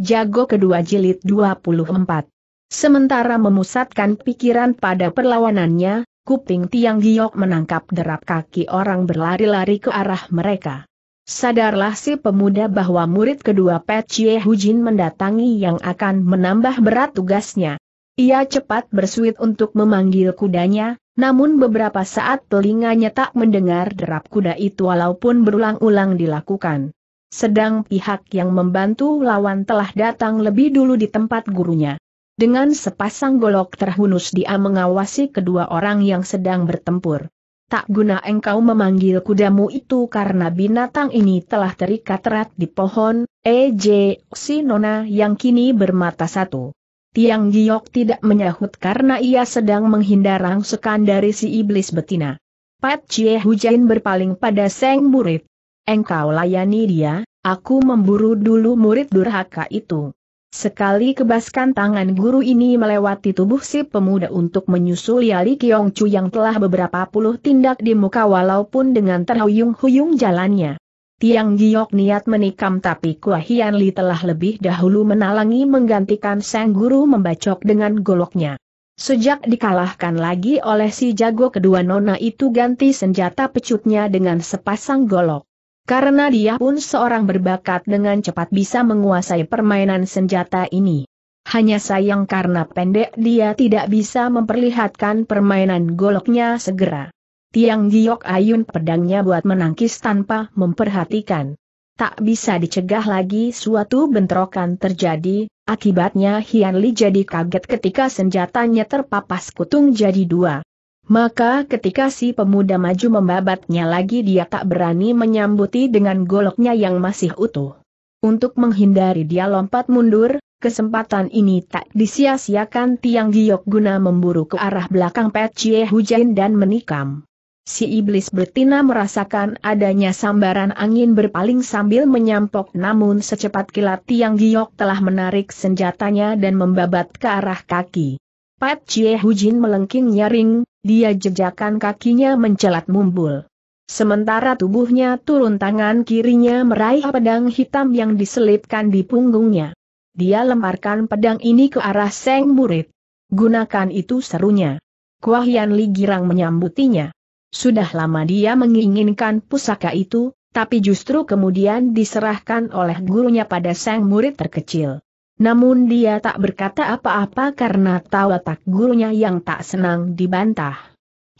Jago kedua jilid 24. Sementara memusatkan pikiran pada perlawanannya, kuping Tiang Giok menangkap derap kaki orang berlari-lari ke arah mereka. Sadarlah si pemuda bahwa murid kedua Pet Chie Hujin mendatangi yang akan menambah berat tugasnya. Ia cepat bersuit untuk memanggil kudanya, namun beberapa saat telinganya tak mendengar derap kuda itu walaupun berulang-ulang dilakukan sedang pihak yang membantu lawan telah datang lebih dulu di tempat gurunya. Dengan sepasang golok terhunus dia mengawasi kedua orang yang sedang bertempur. Tak guna engkau memanggil kudamu itu karena binatang ini telah terikat erat di pohon, EJ, si Nona yang kini bermata satu. Tiang Giok tidak menyahut karena ia sedang menghindar rangsukan dari si iblis betina. Pat Chie Hujain berpaling pada Seng murid engkau layani dia, aku memburu dulu murid durhaka itu. Sekali kebaskan tangan guru ini melewati tubuh si pemuda untuk menyusul Yali Kiong Chu yang telah beberapa puluh tindak di muka walaupun dengan terhuyung-huyung jalannya. Tiang Giok niat menikam tapi Kua Hian Li telah lebih dahulu menalangi menggantikan sang guru membacok dengan goloknya. Sejak dikalahkan lagi oleh si jago kedua nona itu ganti senjata pecutnya dengan sepasang golok. Karena dia pun seorang berbakat dengan cepat bisa menguasai permainan senjata ini. Hanya sayang karena pendek dia tidak bisa memperlihatkan permainan goloknya segera. Tiang giok ayun pedangnya buat menangkis tanpa memperhatikan. Tak bisa dicegah lagi suatu bentrokan terjadi, akibatnya Hian Li jadi kaget ketika senjatanya terpapas kutung jadi dua. Maka ketika si pemuda maju membabatnya lagi dia tak berani menyambuti dengan goloknya yang masih utuh. Untuk menghindari dia lompat mundur, kesempatan ini tak disia-siakan Tiang Giok guna memburu ke arah belakang Pet Chie Hujain dan menikam. Si iblis betina merasakan adanya sambaran angin berpaling sambil menyampok namun secepat kilat Tiang Giok telah menarik senjatanya dan membabat ke arah kaki. Pat Chie Hujin melengking nyaring, dia jejakan kakinya mencelat mumbul. Sementara tubuhnya turun tangan kirinya meraih pedang hitam yang diselipkan di punggungnya. Dia lemparkan pedang ini ke arah Seng murid. Gunakan itu serunya. Kuahian Li girang menyambutinya. Sudah lama dia menginginkan pusaka itu, tapi justru kemudian diserahkan oleh gurunya pada sang murid terkecil. Namun dia tak berkata apa-apa karena tahu tak gurunya yang tak senang dibantah.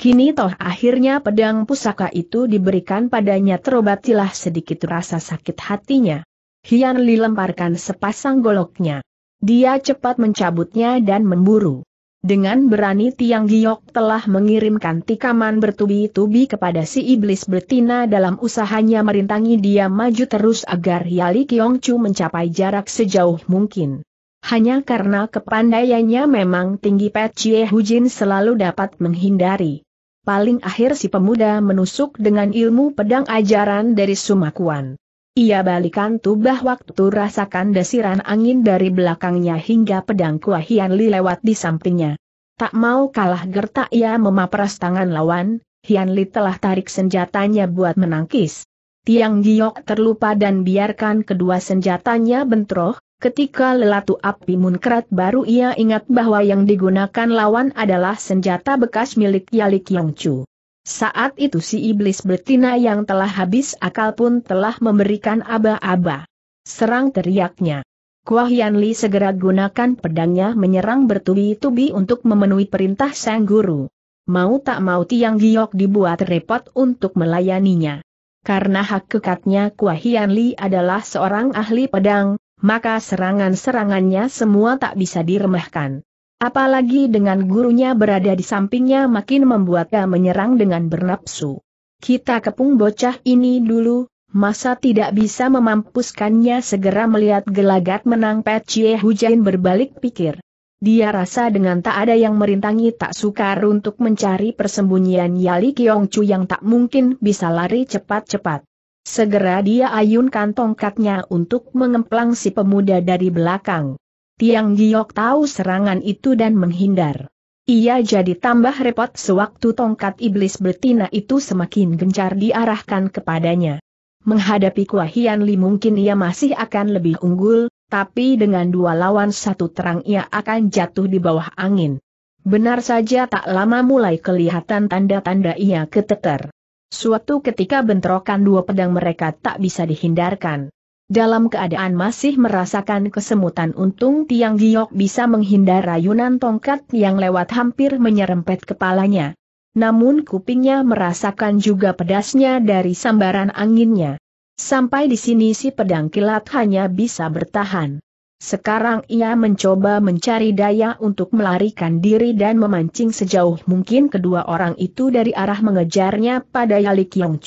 Kini toh akhirnya pedang pusaka itu diberikan padanya terobatilah sedikit rasa sakit hatinya. Hian Li lemparkan sepasang goloknya. Dia cepat mencabutnya dan memburu. Dengan berani Tiang Giok telah mengirimkan tikaman bertubi-tubi kepada si iblis betina dalam usahanya merintangi dia maju terus agar Yali Kiong Chu mencapai jarak sejauh mungkin. Hanya karena kepandaiannya memang tinggi Pet Chie Hujin selalu dapat menghindari. Paling akhir si pemuda menusuk dengan ilmu pedang ajaran dari Sumakuan. Ia balikan tubah waktu rasakan desiran angin dari belakangnya hingga pedang Kuahian Li lewat di sampingnya. Tak mau kalah gertak ia memapras tangan lawan, Hian Li telah tarik senjatanya buat menangkis. Tiang Giok terlupa dan biarkan kedua senjatanya bentroh, ketika lelatu api munkrat baru ia ingat bahwa yang digunakan lawan adalah senjata bekas milik Yalik Yongchu. Saat itu si iblis betina yang telah habis akal pun telah memberikan aba-aba. Serang teriaknya. Kuahian Li segera gunakan pedangnya menyerang bertubi-tubi untuk memenuhi perintah sang guru. Mau tak mau Tiang Giok dibuat repot untuk melayaninya. Karena hakikatnya Kuahian Li adalah seorang ahli pedang, maka serangan-serangannya semua tak bisa diremehkan. Apalagi dengan gurunya berada di sampingnya makin membuatnya menyerang dengan bernapsu. Kita kepung bocah ini dulu, masa tidak bisa memampuskannya segera melihat gelagat menang Pet Chie Hujain berbalik pikir. Dia rasa dengan tak ada yang merintangi tak sukar untuk mencari persembunyian Yali Kiong Chu yang tak mungkin bisa lari cepat-cepat. Segera dia ayunkan tongkatnya untuk mengemplang si pemuda dari belakang. Tiang Giok tahu serangan itu dan menghindar. Ia jadi tambah repot sewaktu tongkat iblis betina itu semakin gencar diarahkan kepadanya. Menghadapi Kuahian Li mungkin ia masih akan lebih unggul, tapi dengan dua lawan satu terang ia akan jatuh di bawah angin. Benar saja tak lama mulai kelihatan tanda-tanda ia keteter. Suatu ketika bentrokan dua pedang mereka tak bisa dihindarkan. Dalam keadaan masih merasakan kesemutan untung Tiang Giok bisa menghindar rayunan tongkat yang lewat hampir menyerempet kepalanya. Namun kupingnya merasakan juga pedasnya dari sambaran anginnya. Sampai di sini si pedang kilat hanya bisa bertahan. Sekarang ia mencoba mencari daya untuk melarikan diri dan memancing sejauh mungkin kedua orang itu dari arah mengejarnya pada Yali Kiong.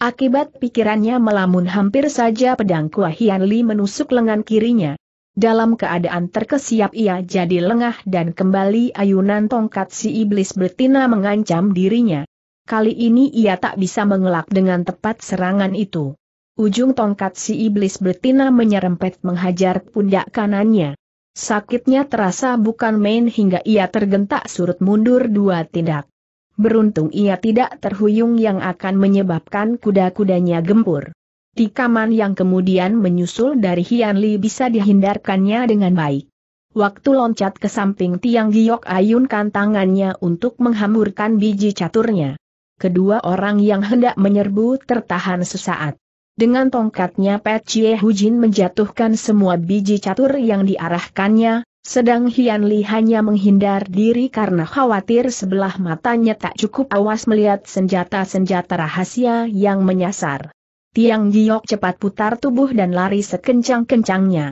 Akibat pikirannya melamun hampir saja pedang Kua Li menusuk lengan kirinya. Dalam keadaan terkesiap ia jadi lengah dan kembali ayunan tongkat si iblis betina mengancam dirinya. Kali ini ia tak bisa mengelak dengan tepat serangan itu. Ujung tongkat si iblis betina menyerempet menghajar pundak kanannya. Sakitnya terasa bukan main hingga ia tergentak surut mundur dua tindak. Beruntung ia tidak terhuyung yang akan menyebabkan kuda-kudanya gempur. Tikaman yang kemudian menyusul dari Hian Li bisa dihindarkannya dengan baik. Waktu loncat ke samping tiang giok ayunkan tangannya untuk menghamburkan biji caturnya. Kedua orang yang hendak menyerbu tertahan sesaat. Dengan tongkatnya Pet Chie Hujin menjatuhkan semua biji catur yang diarahkannya, sedang Hian Li hanya menghindar diri karena khawatir sebelah matanya tak cukup awas melihat senjata-senjata rahasia yang menyasar. Tiang Giok cepat putar tubuh dan lari sekencang-kencangnya.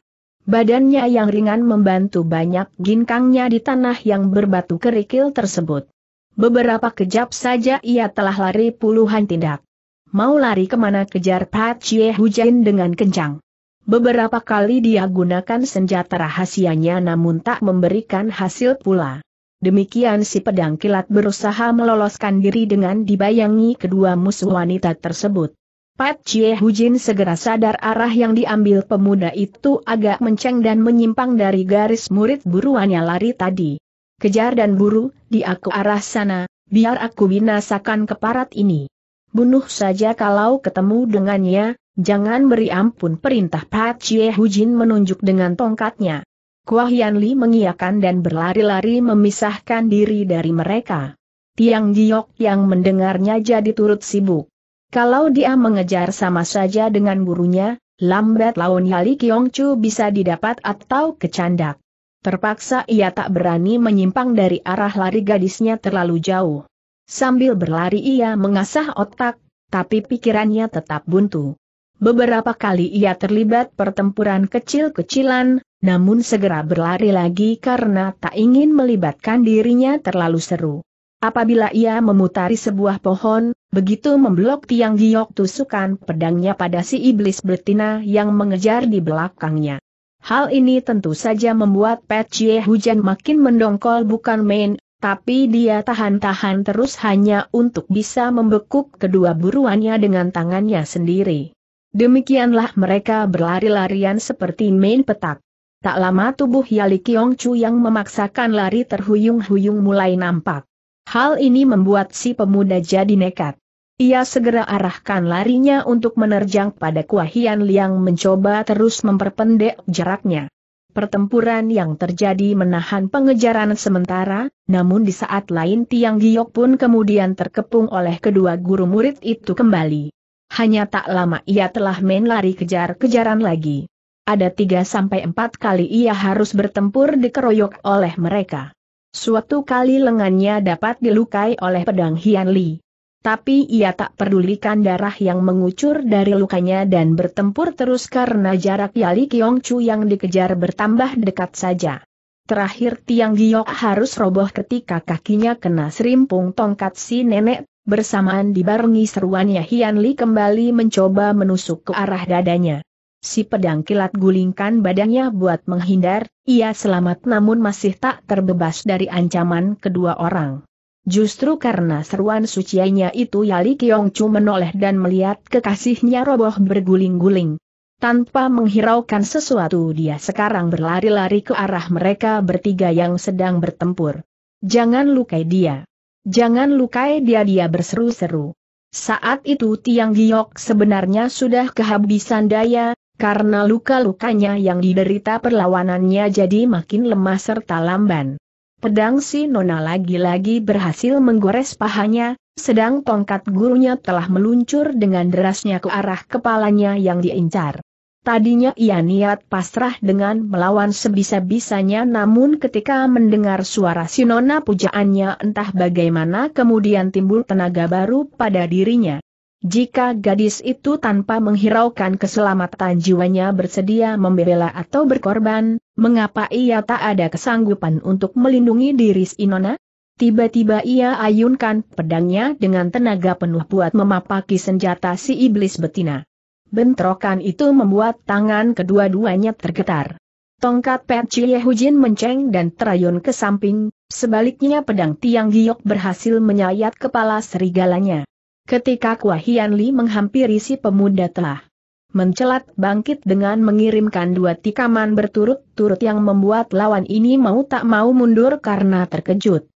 Badannya yang ringan membantu banyak ginkangnya di tanah yang berbatu kerikil tersebut. Beberapa kejap saja ia telah lari puluhan tindak. Mau lari ke mana kejar Pat Chie Hujan dengan kencang. Beberapa kali dia gunakan senjata rahasianya namun tak memberikan hasil pula. Demikian si pedang kilat berusaha meloloskan diri dengan dibayangi kedua musuh wanita tersebut. Pat Chie Hujin segera sadar arah yang diambil pemuda itu agak menceng dan menyimpang dari garis murid buruannya lari tadi. Kejar dan buru, di aku arah sana, biar aku binasakan keparat ini. Bunuh saja kalau ketemu dengannya, Jangan beri ampun perintah Pat Chie Hujin menunjuk dengan tongkatnya. Kua Hian Li mengiyakan dan berlari-lari memisahkan diri dari mereka. Tiang Giok yang mendengarnya jadi turut sibuk. Kalau dia mengejar sama saja dengan gurunya, lambat laun Yali Kiong Chu bisa didapat atau kecandak. Terpaksa ia tak berani menyimpang dari arah lari gadisnya terlalu jauh. Sambil berlari ia mengasah otak, tapi pikirannya tetap buntu. Beberapa kali ia terlibat pertempuran kecil-kecilan, namun segera berlari lagi karena tak ingin melibatkan dirinya terlalu seru. Apabila ia memutari sebuah pohon, begitu memblok tiang giok tusukan pedangnya pada si iblis betina yang mengejar di belakangnya. Hal ini tentu saja membuat Pet Chie Hujan makin mendongkol bukan main, tapi dia tahan-tahan terus hanya untuk bisa membekuk kedua buruannya dengan tangannya sendiri. Demikianlah mereka berlari-larian seperti main petak. Tak lama tubuh Yali Kiong Chu yang memaksakan lari terhuyung-huyung mulai nampak. Hal ini membuat si pemuda jadi nekat. Ia segera arahkan larinya untuk menerjang pada Kuahian Liang mencoba terus memperpendek jaraknya. Pertempuran yang terjadi menahan pengejaran sementara, namun di saat lain Tiang Giok pun kemudian terkepung oleh kedua guru murid itu kembali. Hanya tak lama ia telah main lari kejar-kejaran lagi. Ada tiga sampai empat kali ia harus bertempur dikeroyok oleh mereka. Suatu kali lengannya dapat dilukai oleh pedang Hian Li. Tapi ia tak pedulikan darah yang mengucur dari lukanya dan bertempur terus karena jarak Yali Kiong Chu yang dikejar bertambah dekat saja. Terakhir Tiang Giok harus roboh ketika kakinya kena serimpung tongkat si nenek bersamaan dibarengi seruannya Hian Li kembali mencoba menusuk ke arah dadanya. Si pedang kilat gulingkan badannya buat menghindar, ia selamat namun masih tak terbebas dari ancaman kedua orang. Justru karena seruan sucianya itu Yali Kiong Chu menoleh dan melihat kekasihnya roboh berguling-guling. Tanpa menghiraukan sesuatu dia sekarang berlari-lari ke arah mereka bertiga yang sedang bertempur. Jangan lukai dia. Jangan lukai dia dia berseru-seru. Saat itu Tiang Giok sebenarnya sudah kehabisan daya, Karena luka-lukanya yang diderita perlawanannya jadi makin lemah serta lamban. Pedang si Nona lagi-lagi berhasil menggores pahanya, sedang tongkat gurunya telah meluncur dengan derasnya ke arah kepalanya yang diincar. Tadinya ia niat pasrah dengan melawan sebisa-bisanya namun ketika mendengar suara si Nona pujaannya entah bagaimana kemudian timbul tenaga baru pada dirinya. Jika gadis itu tanpa menghiraukan keselamatan jiwanya bersedia membela atau berkorban, mengapa ia tak ada kesanggupan untuk melindungi diri Inona? Tiba-tiba ia ayunkan pedangnya dengan tenaga penuh buat memapaki senjata si iblis betina. Bentrokan itu membuat tangan kedua-duanya tergetar. Tongkat Pet Chie menceng dan terayun ke samping, sebaliknya pedang Tiang Giok berhasil menyayat kepala serigalanya. Ketika Kua Hian Li menghampiri si pemuda telah mencelat bangkit dengan mengirimkan dua tikaman berturut-turut yang membuat lawan ini mau tak mau mundur karena terkejut.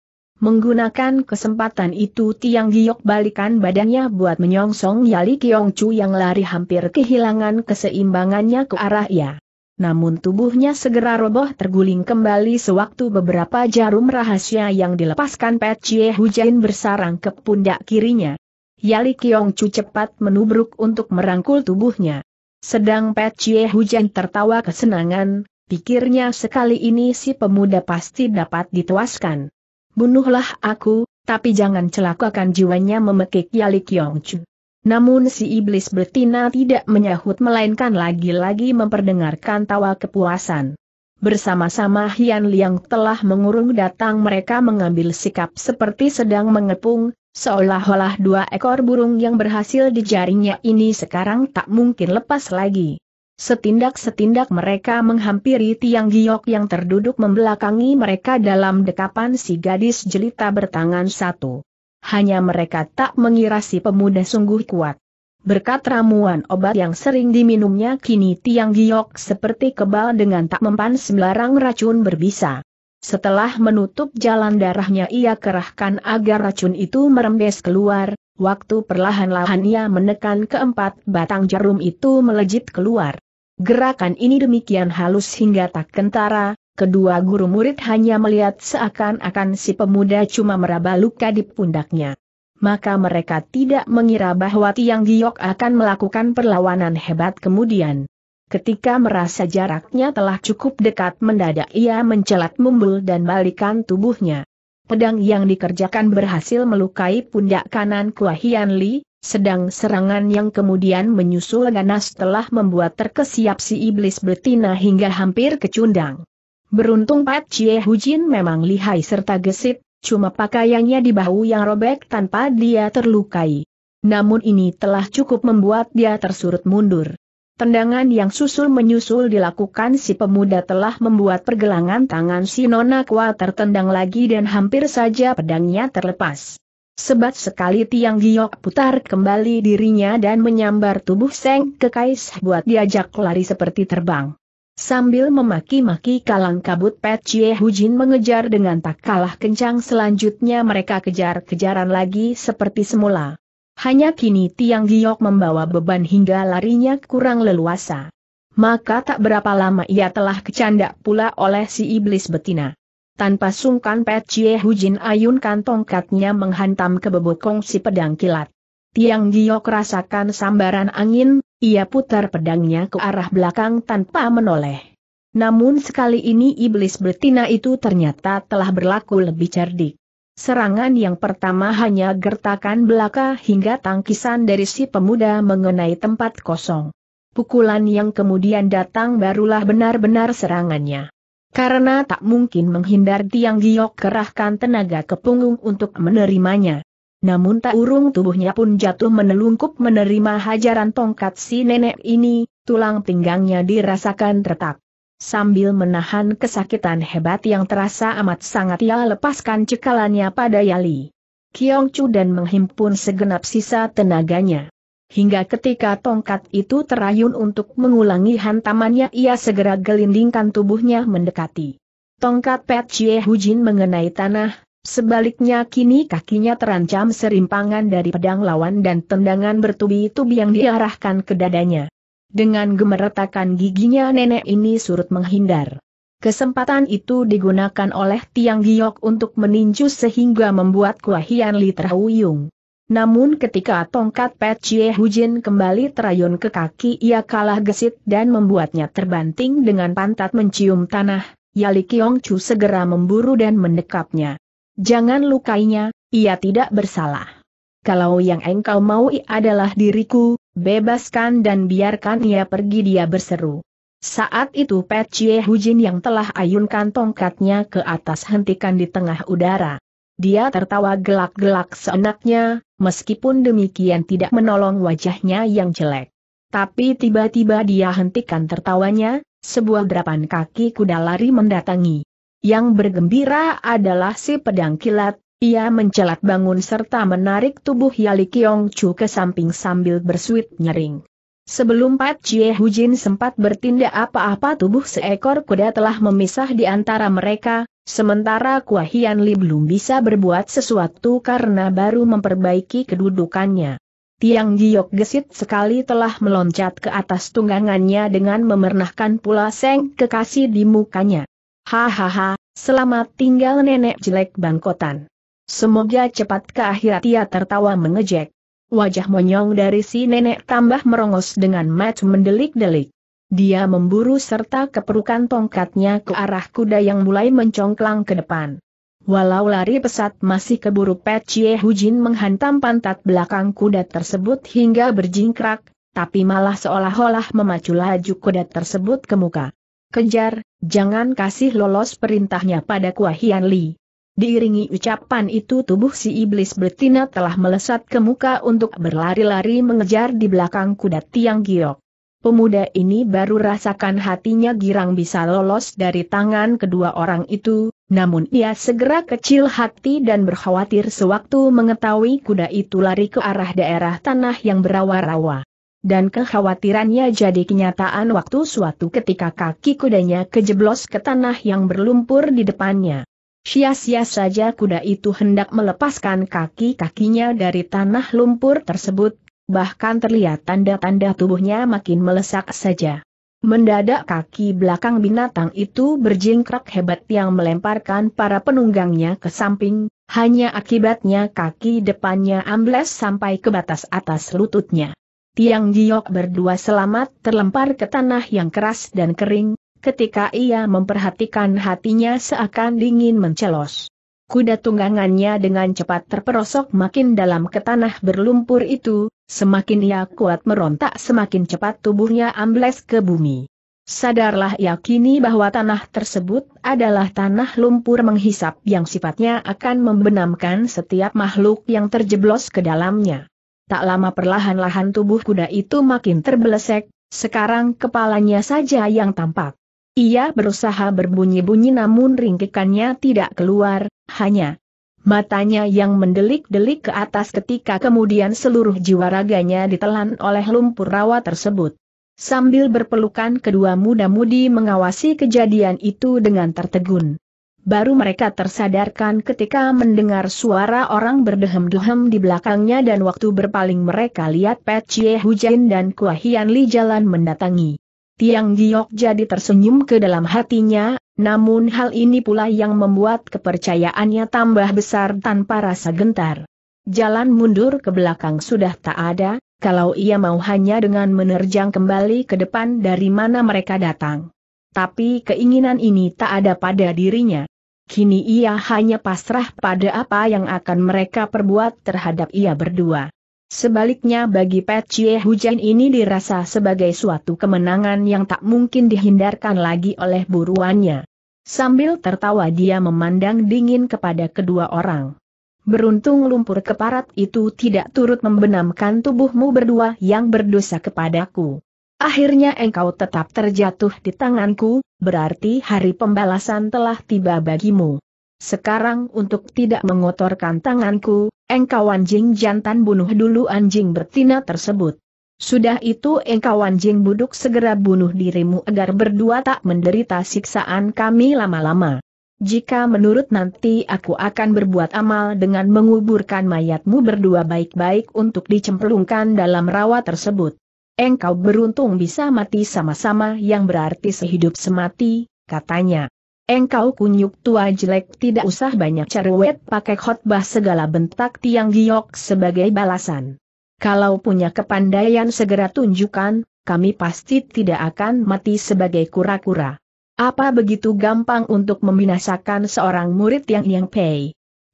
Menggunakan kesempatan itu Tiang Giok balikan badannya buat menyongsong Yali Kiong Chu yang lari hampir kehilangan keseimbangannya ke arah ia. Namun tubuhnya segera roboh terguling kembali sewaktu beberapa jarum rahasia yang dilepaskan Pet Chie Hujain bersarang ke pundak kirinya. Yali Kiong Chu cepat menubruk untuk merangkul tubuhnya. Sedang Pet Chie Hujan tertawa kesenangan, pikirnya sekali ini si pemuda pasti dapat dituaskan. Bunuhlah aku, tapi jangan celakakan jiwanya memekik Yali Chu. Namun si iblis betina tidak menyahut melainkan lagi-lagi memperdengarkan tawa kepuasan. Bersama-sama Hian Liang telah mengurung datang mereka mengambil sikap seperti sedang mengepung, Seolah-olah dua ekor burung yang berhasil dijaringnya ini sekarang tak mungkin lepas lagi. Setindak-setindak mereka menghampiri tiang giok yang terduduk membelakangi mereka dalam dekapan si gadis jelita bertangan satu. Hanya mereka tak mengira si pemuda sungguh kuat. Berkat ramuan obat yang sering diminumnya kini tiang giok seperti kebal dengan tak mempan sembarang racun berbisa. Setelah menutup jalan darahnya ia kerahkan agar racun itu merembes keluar, waktu perlahan-lahan ia menekan keempat batang jarum itu melejit keluar. Gerakan ini demikian halus hingga tak kentara, kedua guru murid hanya melihat seakan-akan si pemuda cuma meraba luka di pundaknya. Maka mereka tidak mengira bahwa Tiang Giok akan melakukan perlawanan hebat kemudian. Ketika merasa jaraknya telah cukup dekat mendadak ia mencelat mumbul dan balikan tubuhnya. Pedang yang dikerjakan berhasil melukai pundak kanan Kuahian Li, sedang serangan yang kemudian menyusul ganas telah membuat terkesiap si iblis betina hingga hampir kecundang. Beruntung Pat Chie Hujin memang lihai serta gesit, cuma pakaiannya di bahu yang robek tanpa dia terlukai. Namun ini telah cukup membuat dia tersurut mundur. Tendangan yang susul menyusul dilakukan si pemuda telah membuat pergelangan tangan si Nona kuat tertendang lagi dan hampir saja pedangnya terlepas. Sebat sekali tiang giok putar kembali dirinya dan menyambar tubuh Seng Kekais buat diajak lari seperti terbang. Sambil memaki-maki kalang kabut Pet Chie Hujin mengejar dengan tak kalah kencang selanjutnya mereka kejar-kejaran lagi seperti semula. Hanya kini Tiang Giok membawa beban hingga larinya kurang leluasa. Maka tak berapa lama ia telah kecandak pula oleh si iblis betina. Tanpa sungkan Pet Chie Hujin ayunkan tongkatnya menghantam ke bebokong si pedang kilat. Tiang Giok rasakan sambaran angin, ia putar pedangnya ke arah belakang tanpa menoleh. Namun sekali ini iblis betina itu ternyata telah berlaku lebih cerdik. Serangan yang pertama hanya gertakan belaka hingga tangkisan dari si pemuda mengenai tempat kosong. Pukulan yang kemudian datang barulah benar-benar serangannya. Karena tak mungkin menghindar Tiang Giok kerahkan tenaga ke punggung untuk menerimanya. Namun tak urung tubuhnya pun jatuh menelungkup menerima hajaran tongkat si nenek ini, tulang pinggangnya dirasakan retak. Sambil menahan kesakitan hebat yang terasa amat sangat ia lepaskan cekalannya pada Yali. Kiong Chu dan menghimpun segenap sisa tenaganya. Hingga ketika tongkat itu terayun untuk mengulangi hantamannya ia segera gelindingkan tubuhnya mendekati. Tongkat Pet Chie Hujin mengenai tanah, sebaliknya kini kakinya terancam serimpangan dari pedang lawan dan tendangan bertubi-tubi yang diarahkan ke dadanya. Dengan gemeretakan giginya nenek ini surut menghindar. Kesempatan itu digunakan oleh Tiang Giok untuk meninju sehingga membuat Kuah Hian Li terhuyung. Namun ketika tongkat Pet Chie Hujin kembali terayun ke kaki ia kalah gesit dan membuatnya terbanting dengan pantat mencium tanah, Yali Kiong Chu segera memburu dan mendekapnya. Jangan lukainya, ia tidak bersalah. Kalau yang engkau mau adalah diriku, bebaskan dan biarkan ia pergi dia berseru. Saat itu Pet Chie Hujin yang telah ayunkan tongkatnya ke atas hentikan di tengah udara. Dia tertawa gelak-gelak seenaknya, meskipun demikian tidak menolong wajahnya yang jelek. Tapi tiba-tiba dia hentikan tertawanya, sebuah derapan kaki kuda lari mendatangi. Yang bergembira adalah si pedang kilat, ia mencelat bangun serta menarik tubuh Yali Kiong Chu ke samping sambil bersuit nyering. Sebelum Pat Chie Hujin sempat bertindak apa-apa tubuh seekor kuda telah memisah di antara mereka, sementara Kua Hian Li belum bisa berbuat sesuatu karena baru memperbaiki kedudukannya. Tiang Giok gesit sekali telah meloncat ke atas tunggangannya dengan memernahkan pula seng kekasih di mukanya. Hahaha, selamat tinggal nenek jelek bangkotan. Semoga cepat ke akhirat ia tertawa mengejek. Wajah monyong dari si nenek tambah merongos dengan mata mendelik-delik. Dia memburu serta keperukan tongkatnya ke arah kuda yang mulai mencongklang ke depan. Walau lari pesat masih keburu Pet Chie Hujin menghantam pantat belakang kuda tersebut hingga berjingkrak, tapi malah seolah-olah memacu laju kuda tersebut ke muka. Kejar, jangan kasih lolos perintahnya pada Kuahian Li. Diiringi ucapan itu tubuh si iblis betina telah melesat ke muka untuk berlari-lari mengejar di belakang kuda tiang giok. Pemuda ini baru rasakan hatinya girang bisa lolos dari tangan kedua orang itu, namun ia segera kecil hati dan berkhawatir sewaktu mengetahui kuda itu lari ke arah daerah tanah yang berawa-rawa. Dan kekhawatirannya jadi kenyataan waktu suatu ketika kaki kudanya kejeblos ke tanah yang berlumpur di depannya. Sia-sia saja kuda itu hendak melepaskan kaki-kakinya dari tanah lumpur tersebut, bahkan terlihat tanda-tanda tubuhnya makin melesak saja. Mendadak kaki belakang binatang itu berjingkrak hebat yang melemparkan para penunggangnya ke samping, hanya akibatnya kaki depannya ambles sampai ke batas atas lututnya. Tiang Giok berdua selamat terlempar ke tanah yang keras dan kering, ketika ia memperhatikan hatinya seakan dingin mencelos. Kuda tunggangannya dengan cepat terperosok makin dalam ke tanah berlumpur itu, semakin ia kuat merontak semakin cepat tubuhnya ambles ke bumi. Sadarlah ia kini bahwa tanah tersebut adalah tanah lumpur menghisap yang sifatnya akan membenamkan setiap makhluk yang terjeblos ke dalamnya. Tak lama perlahan-lahan tubuh kuda itu makin terbelesek, sekarang kepalanya saja yang tampak. Ia berusaha berbunyi-bunyi namun ringkikannya tidak keluar, hanya matanya yang mendelik-delik ke atas ketika kemudian seluruh jiwa raganya ditelan oleh lumpur rawa tersebut. Sambil berpelukan kedua muda-mudi mengawasi kejadian itu dengan tertegun. Baru mereka tersadarkan ketika mendengar suara orang berdehem-dehem di belakangnya dan waktu berpaling mereka lihat Pet Chie Hujan dan Kuahian Li jalan mendatangi. Tiang Giok jadi tersenyum ke dalam hatinya, namun hal ini pula yang membuat kepercayaannya tambah besar tanpa rasa gentar. Jalan mundur ke belakang sudah tak ada, kalau ia mau hanya dengan menerjang kembali ke depan dari mana mereka datang. Tapi keinginan ini tak ada pada dirinya. Kini ia hanya pasrah pada apa yang akan mereka perbuat terhadap ia berdua. Sebaliknya bagi Pet Chie hujan ini dirasa sebagai suatu kemenangan yang tak mungkin dihindarkan lagi oleh buruannya. Sambil tertawa dia memandang dingin kepada kedua orang. Beruntung lumpur keparat itu tidak turut membenamkan tubuhmu berdua yang berdosa kepadaku. Akhirnya engkau tetap terjatuh di tanganku, berarti hari pembalasan telah tiba bagimu. Sekarang untuk tidak mengotorkan tanganku, engkau anjing jantan bunuh dulu anjing betina tersebut. Sudah itu engkau anjing buduk segera bunuh dirimu agar berdua tak menderita siksaan kami lama-lama. Jika menurut nanti aku akan berbuat amal dengan menguburkan mayatmu berdua baik-baik untuk dicemplungkan dalam rawa tersebut. Engkau beruntung bisa mati sama-sama yang berarti sehidup semati, katanya. Engkau kunyuk tua jelek tidak usah banyak cerewet pakai khotbah segala bentak tiang giok sebagai balasan. Kalau punya kepandaian segera tunjukkan, kami pasti tidak akan mati sebagai kura-kura. Apa begitu gampang untuk membinasakan seorang murid yang Yang Pei?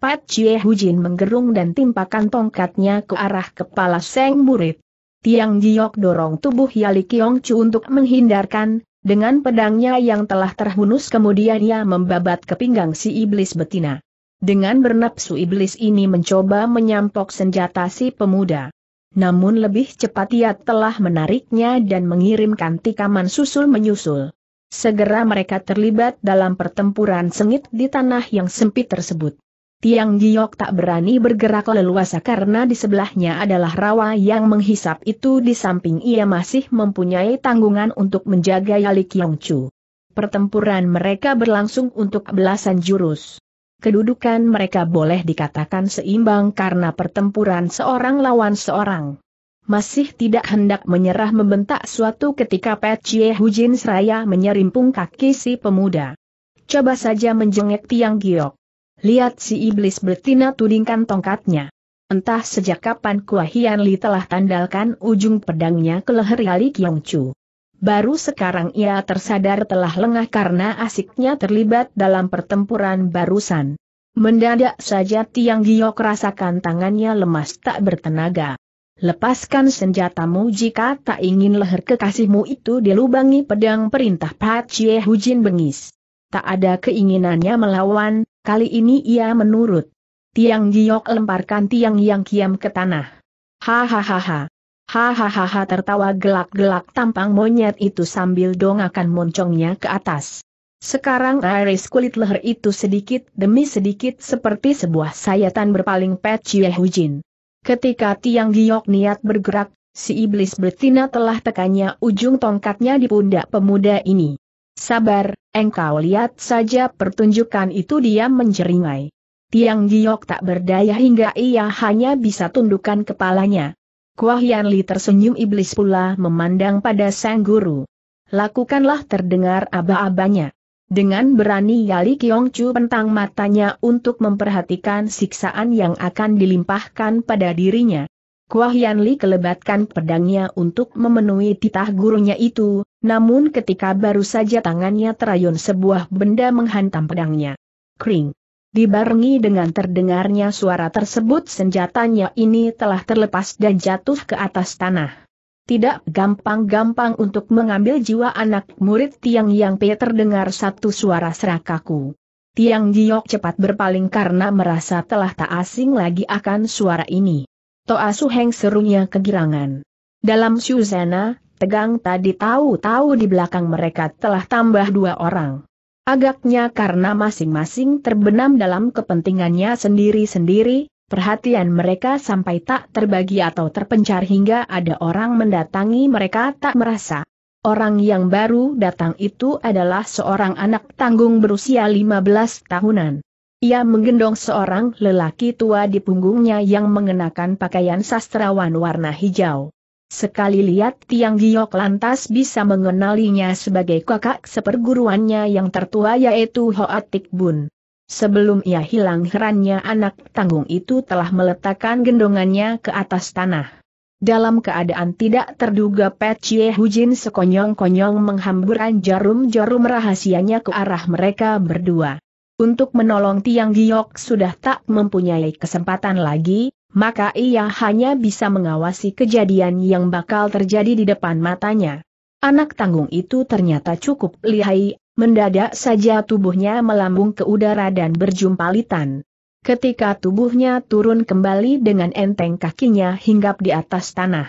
Pat Chie Hujin menggerung dan timpakan tongkatnya ke arah kepala Seng murid. Tiang Giok dorong tubuh Yali Kiong Chu untuk menghindarkan, dengan pedangnya yang telah terhunus kemudian ia membabat ke pinggang si iblis betina. Dengan bernapsu iblis ini mencoba menyampok senjata si pemuda. Namun lebih cepat ia telah menariknya dan mengirimkan tikaman susul menyusul. Segera mereka terlibat dalam pertempuran sengit di tanah yang sempit tersebut. Tiang Giok tak berani bergerak leluasa karena di sebelahnya adalah rawa yang menghisap itu di samping ia masih mempunyai tanggungan untuk menjaga Yali Kiong Chu. Pertempuran mereka berlangsung untuk belasan jurus. Kedudukan mereka boleh dikatakan seimbang karena pertempuran seorang lawan seorang. Masih tidak hendak menyerah membentak suatu ketika Pet Chie Hujin Seraya menyerimpung kaki si pemuda. Coba saja menjengek Tiang Giok. Lihat si iblis betina tudingkan tongkatnya. Entah sejak kapan Kua Hian Li telah tandalkan ujung pedangnya ke leher Yali Kiong Chu. Baru sekarang ia tersadar telah lengah karena asiknya terlibat dalam pertempuran barusan. Mendadak saja Tiang Giok rasakan tangannya lemas tak bertenaga. Lepaskan senjatamu jika tak ingin leher kekasihmu itu dilubangi pedang perintah Pat Chie Hujin bengis. Tak ada keinginannya melawan, Kali ini ia menurut. Tiang Giok lemparkan Tiang Yang Kiam ke tanah. Hahaha. Hahaha tertawa gelak-gelak tampang monyet itu sambil dongakan moncongnya ke atas. Sekarang iris kulit leher itu sedikit demi sedikit seperti sebuah sayatan berpaling pet Cie Hujin. Ketika Tiang Giok niat bergerak, si iblis betina telah tekannya ujung tongkatnya di pundak pemuda ini. Sabar, engkau lihat saja pertunjukan itu dia menjeringai. Tiang Giok tak berdaya hingga ia hanya bisa tundukkan kepalanya. Kuah Yan Li tersenyum iblis pula memandang pada sang guru. Lakukanlah terdengar aba-abanya. Dengan berani Yali Kiong Chu pentang matanya untuk memperhatikan siksaan yang akan dilimpahkan pada dirinya. Kuah Yan Li kelebatkan pedangnya untuk memenuhi titah gurunya itu, namun ketika baru saja tangannya terayun sebuah benda menghantam pedangnya. Kring. Dibarengi dengan terdengarnya suara tersebut senjatanya ini telah terlepas dan jatuh ke atas tanah. Tidak gampang-gampang untuk mengambil jiwa anak murid Tiang Yang Pe terdengar satu suara serakaku. Tiang Giok cepat berpaling karena merasa telah tak asing lagi akan suara ini. Toa Suheng serunya kegirangan. Dalam Suzana, tegang tadi tahu-tahu di belakang mereka telah tambah dua orang. Agaknya karena masing-masing terbenam dalam kepentingannya sendiri-sendiri, perhatian mereka sampai tak terbagi atau terpencar hingga ada orang mendatangi mereka tak merasa. Orang yang baru datang itu adalah seorang anak tanggung berusia 15 tahunan. Ia menggendong seorang lelaki tua di punggungnya yang mengenakan pakaian sastrawan warna hijau. Sekali lihat Tiang Giok lantas bisa mengenalinya sebagai kakak seperguruannya yang tertua yaitu Hoatik Bun. Sebelum ia hilang herannya anak tanggung itu telah meletakkan gendongannya ke atas tanah. Dalam keadaan tidak terduga Pet Chie Hujin sekonyong-konyong menghamburkan jarum-jarum rahasianya ke arah mereka berdua. Untuk menolong Tiang Giok sudah tak mempunyai kesempatan lagi, maka ia hanya bisa mengawasi kejadian yang bakal terjadi di depan matanya. Anak tanggung itu ternyata cukup lihai, mendadak saja tubuhnya melambung ke udara dan berjumpalitan. Ketika tubuhnya turun kembali dengan enteng kakinya hinggap di atas tanah.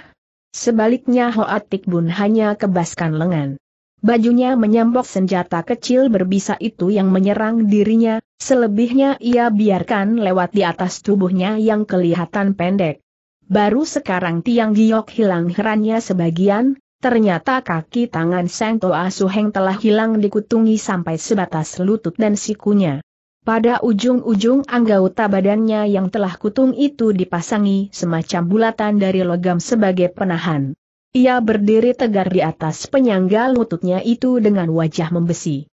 Sebaliknya Hoatik Bun hanya kebaskan lengan. Bajunya menyambok senjata kecil berbisa itu yang menyerang dirinya, selebihnya ia biarkan lewat di atas tubuhnya yang kelihatan pendek. Baru sekarang Tiang Giok hilang herannya sebagian, ternyata kaki tangan Sang Toa Suheng telah hilang dikutungi sampai sebatas lutut dan sikunya. Pada ujung-ujung anggota badannya yang telah kutung itu dipasangi semacam bulatan dari logam sebagai penahan. Ia berdiri tegar di atas penyangga lututnya itu dengan wajah membesi.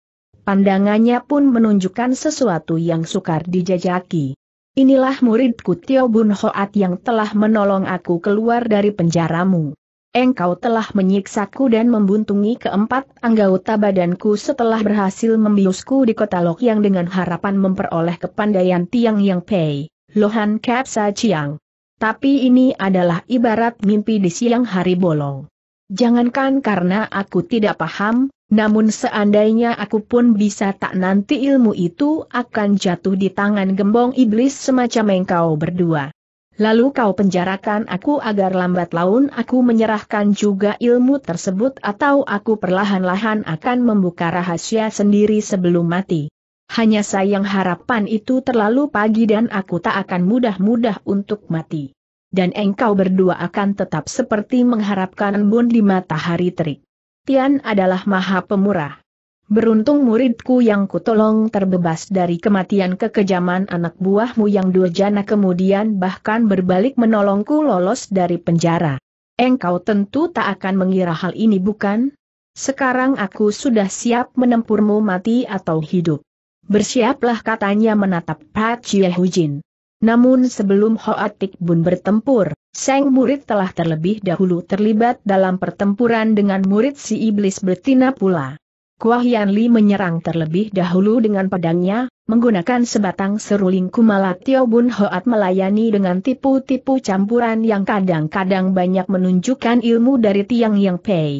Pandangannya pun menunjukkan sesuatu yang sukar dijajaki. Inilah muridku Tio Bun Hoat yang telah menolong aku keluar dari penjaramu. Engkau telah menyiksaku dan membuntungi keempat anggota badanku setelah berhasil membiusku di kota Lok yang dengan harapan memperoleh kepandaian Tiang Yang Pei, Lohan Kapsa Chiang. Tapi ini adalah ibarat mimpi di siang hari bolong. Jangankan karena aku tidak paham, namun seandainya aku pun bisa tak nanti ilmu itu akan jatuh di tangan gembong iblis semacam engkau berdua. Lalu kau penjarakan aku agar lambat laun aku menyerahkan juga ilmu tersebut atau aku perlahan-lahan akan membuka rahasia sendiri sebelum mati. Hanya sayang harapan itu terlalu pagi dan aku tak akan mudah-mudah untuk mati. Dan engkau berdua akan tetap seperti mengharapkan embun di matahari terik. Tian adalah maha pemurah. Beruntung muridku yang kutolong terbebas dari kematian kekejaman anak buahmu yang durjana kemudian bahkan berbalik menolongku lolos dari penjara. Engkau tentu tak akan mengira hal ini bukan? Sekarang aku sudah siap menempurmu mati atau hidup. Bersiaplah katanya menatap Pat Chie Hujin. Namun sebelum Hoatik Bun bertempur, Seng murid telah terlebih dahulu terlibat dalam pertempuran dengan murid si iblis betina pula. Kuah Yan Li menyerang terlebih dahulu dengan pedangnya, menggunakan sebatang seruling kumala Tio Bun Hoat melayani dengan tipu-tipu campuran yang kadang-kadang banyak menunjukkan ilmu dari Tiang Yang Pei.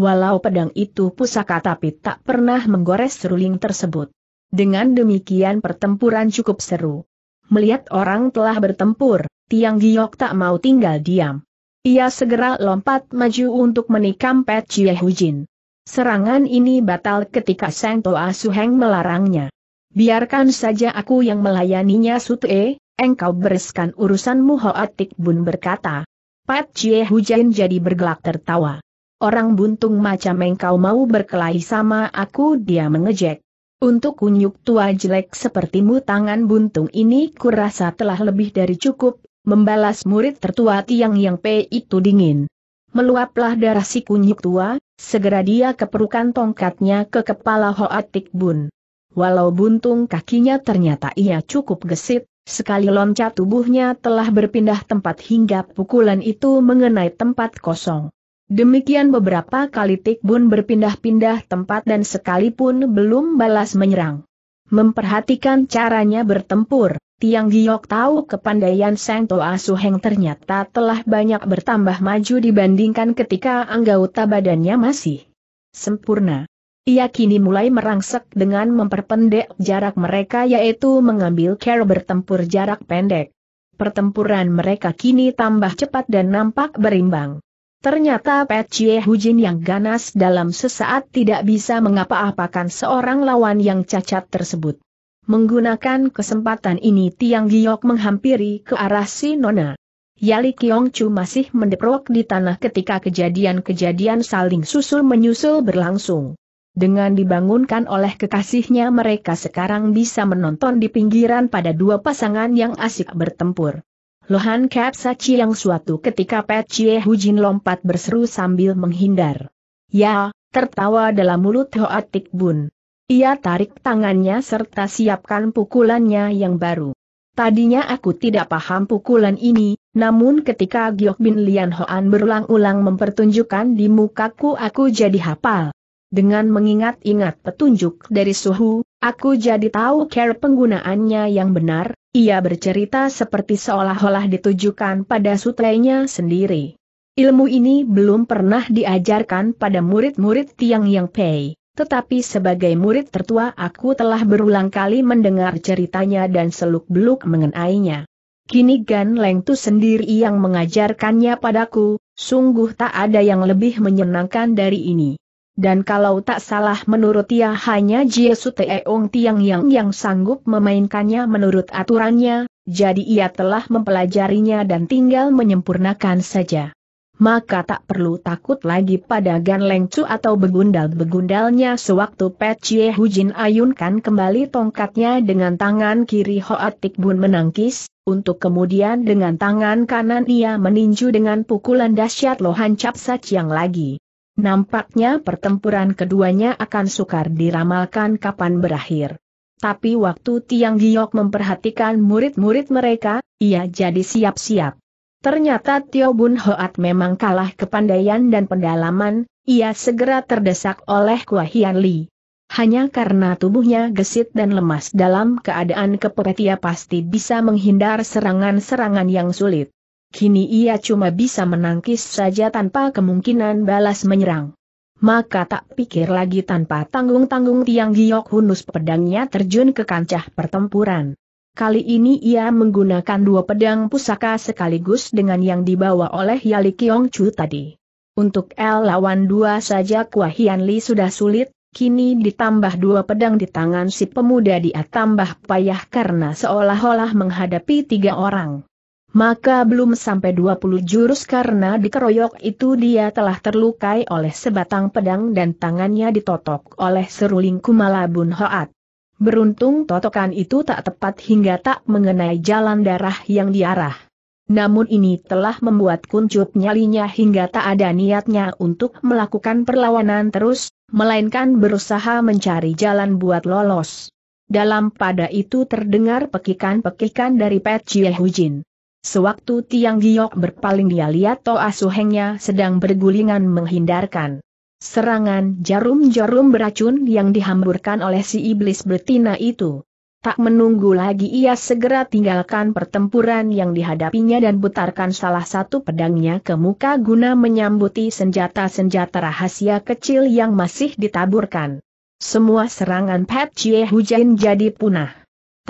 Walau pedang itu pusaka tapi tak pernah menggores seruling tersebut. Dengan demikian pertempuran cukup seru. Melihat orang telah bertempur, Tiang Giok tak mau tinggal diam. Ia segera lompat maju untuk menikam Pet Chie Hujin. Serangan ini batal ketika Sang Toa Suheng melarangnya. Biarkan saja aku yang melayaninya Sute, engkau bereskan urusanmu Hoatik Bun berkata. Pat Chie Hujin jadi bergelak tertawa. Orang buntung macam engkau mau berkelahi sama aku dia mengejek. Untuk kunyuk tua jelek sepertimu tangan buntung ini kurasa telah lebih dari cukup, membalas murid tertua Tiang Yang P itu dingin. Meluaplah darah si kunyuk tua, segera dia keperukan tongkatnya ke kepala Hoatik Bun. Walau buntung kakinya ternyata ia cukup gesit, sekali loncat tubuhnya telah berpindah tempat hingga pukulan itu mengenai tempat kosong. Demikian beberapa kali Tik Bun berpindah-pindah tempat dan sekalipun belum balas menyerang. Memperhatikan caranya bertempur, Tiang Giok tahu kepandaian Sang Toa Suheng ternyata telah banyak bertambah maju dibandingkan ketika anggota badannya masih sempurna. Ia kini mulai merangsek dengan memperpendek jarak mereka yaitu mengambil care bertempur jarak pendek. Pertempuran mereka kini tambah cepat dan nampak berimbang. Ternyata Pet Hujin yang ganas dalam sesaat tidak bisa mengapa-apakan seorang lawan yang cacat tersebut. Menggunakan kesempatan ini Tiang Giok menghampiri ke arah si Nona. Yali Kiong Chu masih mendeprok di tanah ketika kejadian-kejadian saling susul menyusul berlangsung. Dengan dibangunkan oleh kekasihnya mereka sekarang bisa menonton di pinggiran pada dua pasangan yang asik bertempur. Lohan Kap Sachi yang suatu ketika Pet Chie Hujin lompat berseru sambil menghindar. Ya, tertawa dalam mulut Hoatik Bun. Ia tarik tangannya serta siapkan pukulannya yang baru. Tadinya aku tidak paham pukulan ini, namun ketika Giok Bin Lian Hoan berulang-ulang mempertunjukkan di mukaku aku jadi hafal. Dengan mengingat-ingat petunjuk dari suhu, aku jadi tahu cara penggunaannya yang benar, ia bercerita seperti seolah-olah ditujukan pada sutrainya sendiri. Ilmu ini belum pernah diajarkan pada murid-murid Tiang Yang Pei, tetapi sebagai murid tertua aku telah berulang kali mendengar ceritanya dan seluk-beluk mengenainya. Kini Gan Leng Tu sendiri yang mengajarkannya padaku, sungguh tak ada yang lebih menyenangkan dari ini dan kalau tak salah menurut ia hanya Jiesu Teong Tiang Yang yang sanggup memainkannya menurut aturannya, jadi ia telah mempelajarinya dan tinggal menyempurnakan saja. maka tak perlu takut lagi pada Gan Leng Chu atau begundal-begundalnya sewaktu Pet Chie Hujin ayunkan kembali tongkatnya dengan tangan kiri Hoat Tik Bun menangkis, untuk kemudian dengan tangan kanan ia meninju dengan pukulan dahsyat Lohan Cap yang lagi. Nampaknya pertempuran keduanya akan sukar diramalkan kapan berakhir. Tapi waktu Tiang Giok memperhatikan murid-murid mereka, ia jadi siap-siap. Ternyata Tio Bun Hoat memang kalah kepandaian dan pendalaman, ia segera terdesak oleh Kua Hian Li. Hanya karena tubuhnya gesit dan lemas dalam keadaan kepepet pasti bisa menghindar serangan-serangan yang sulit. Kini ia cuma bisa menangkis saja tanpa kemungkinan balas menyerang. Maka tak pikir lagi tanpa tanggung-tanggung Tiang Giok hunus pedangnya terjun ke kancah pertempuran. Kali ini ia menggunakan dua pedang pusaka sekaligus dengan yang dibawa oleh Yali Kiong Chu tadi. Untuk L lawan dua saja Kua Hian Li sudah sulit, kini ditambah dua pedang di tangan si pemuda dia tambah payah karena seolah-olah menghadapi tiga orang. Maka belum sampai 20 jurus karena dikeroyok itu dia telah terlukai oleh sebatang pedang dan tangannya ditotok oleh seruling kumalabun hoat. Beruntung totokan itu tak tepat hingga tak mengenai jalan darah yang diarah. Namun ini telah membuat kuncup nyalinya hingga tak ada niatnya untuk melakukan perlawanan terus, melainkan berusaha mencari jalan buat lolos. Dalam pada itu terdengar pekikan-pekikan dari Pet Chie Hujin. Sewaktu Tiang Giok berpaling dia lihat Toa Suhengnya sedang bergulingan menghindarkan. Serangan jarum-jarum beracun yang dihamburkan oleh si iblis betina itu. Tak menunggu lagi ia segera tinggalkan pertempuran yang dihadapinya dan putarkan salah satu pedangnya ke muka guna menyambuti senjata-senjata rahasia kecil yang masih ditaburkan. Semua serangan Pat Chie Hujain jadi punah.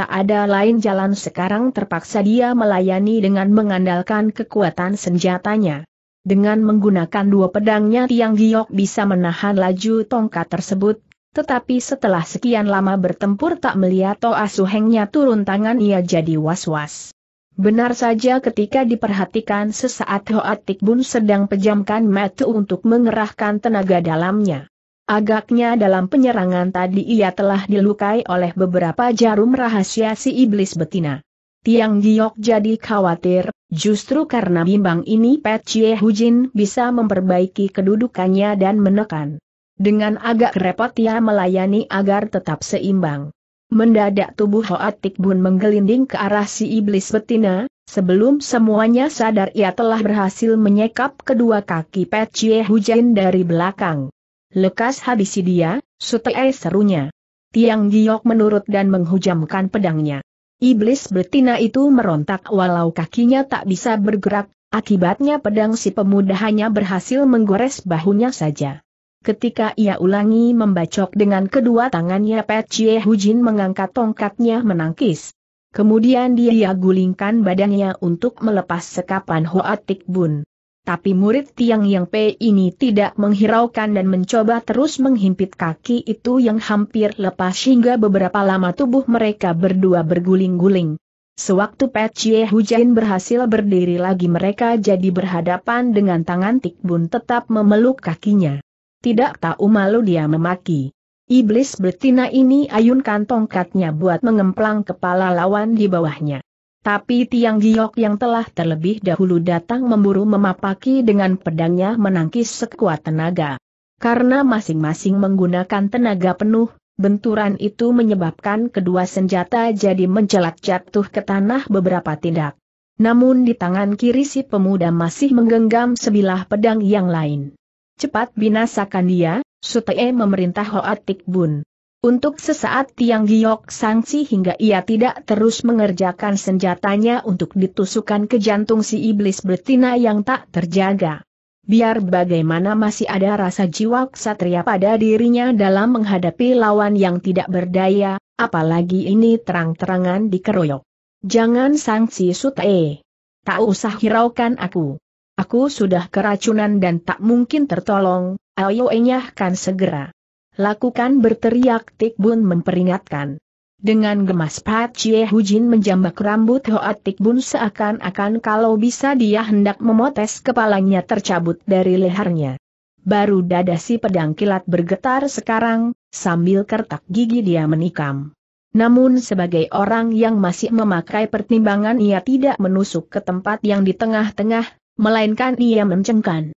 Tak ada lain jalan sekarang terpaksa dia melayani dengan mengandalkan kekuatan senjatanya. Dengan menggunakan dua pedangnya Tiang Giok bisa menahan laju tongkat tersebut, tetapi setelah sekian lama bertempur tak melihat Toa Suhengnya turun tangan ia jadi was-was. Benar saja ketika diperhatikan sesaat Hoa Tik Bun sedang pejamkan mata untuk mengerahkan tenaga dalamnya. Agaknya dalam penyerangan tadi ia telah dilukai oleh beberapa jarum rahasia si iblis betina. Tiang Giok jadi khawatir, justru karena bimbang ini Pet Chie Hujin bisa memperbaiki kedudukannya dan menekan. Dengan agak repot ia melayani agar tetap seimbang. Mendadak tubuh Hoatik Bun menggelinding ke arah si iblis betina, sebelum semuanya sadar ia telah berhasil menyekap kedua kaki Pet Chie Hujin dari belakang. Lekas habisi dia, Sutei serunya. Tiang Giok menurut dan menghujamkan pedangnya. Iblis betina itu merontak walau kakinya tak bisa bergerak, akibatnya pedang si pemuda hanya berhasil menggores bahunya saja. Ketika ia ulangi membacok dengan kedua tangannya Pet Chie Hujin mengangkat tongkatnya menangkis. Kemudian dia gulingkan badannya untuk melepas sekapan Hoa Tik Bun tapi murid Tiang Yang P ini tidak menghiraukan dan mencoba terus menghimpit kaki itu yang hampir lepas hingga beberapa lama tubuh mereka berdua berguling-guling. Sewaktu Pet Chie Hujain berhasil berdiri lagi mereka jadi berhadapan dengan tangan Tik Bun tetap memeluk kakinya. Tidak tahu malu dia memaki. Iblis betina ini ayunkan tongkatnya buat mengemplang kepala lawan di bawahnya. Tapi Tiang Giok yang telah terlebih dahulu datang memburu memapaki dengan pedangnya menangkis sekuat tenaga. Karena masing-masing menggunakan tenaga penuh, benturan itu menyebabkan kedua senjata jadi mencelat jatuh ke tanah beberapa tindak. Namun di tangan kiri si pemuda masih menggenggam sebilah pedang yang lain. Cepat binasakan dia, Sutee memerintah Hoatik Bun. Untuk sesaat Tiang Giok sangsi hingga ia tidak terus mengerjakan senjatanya untuk ditusukkan ke jantung si iblis betina yang tak terjaga. Biar bagaimana masih ada rasa jiwa ksatria pada dirinya dalam menghadapi lawan yang tidak berdaya, apalagi ini terang-terangan dikeroyok. Jangan sangsi Sute. Tak usah hiraukan aku. Aku sudah keracunan dan tak mungkin tertolong, ayo enyahkan segera. Lakukan berteriak Tik Bun memperingatkan. Dengan gemas Pat Chie Hujin menjambak rambut Hoa Tik Bun seakan-akan kalau bisa dia hendak memotes kepalanya tercabut dari lehernya. Baru dada si pedang kilat bergetar sekarang, sambil kertak gigi dia menikam. Namun sebagai orang yang masih memakai pertimbangan ia tidak menusuk ke tempat yang di tengah-tengah, melainkan ia mencengkan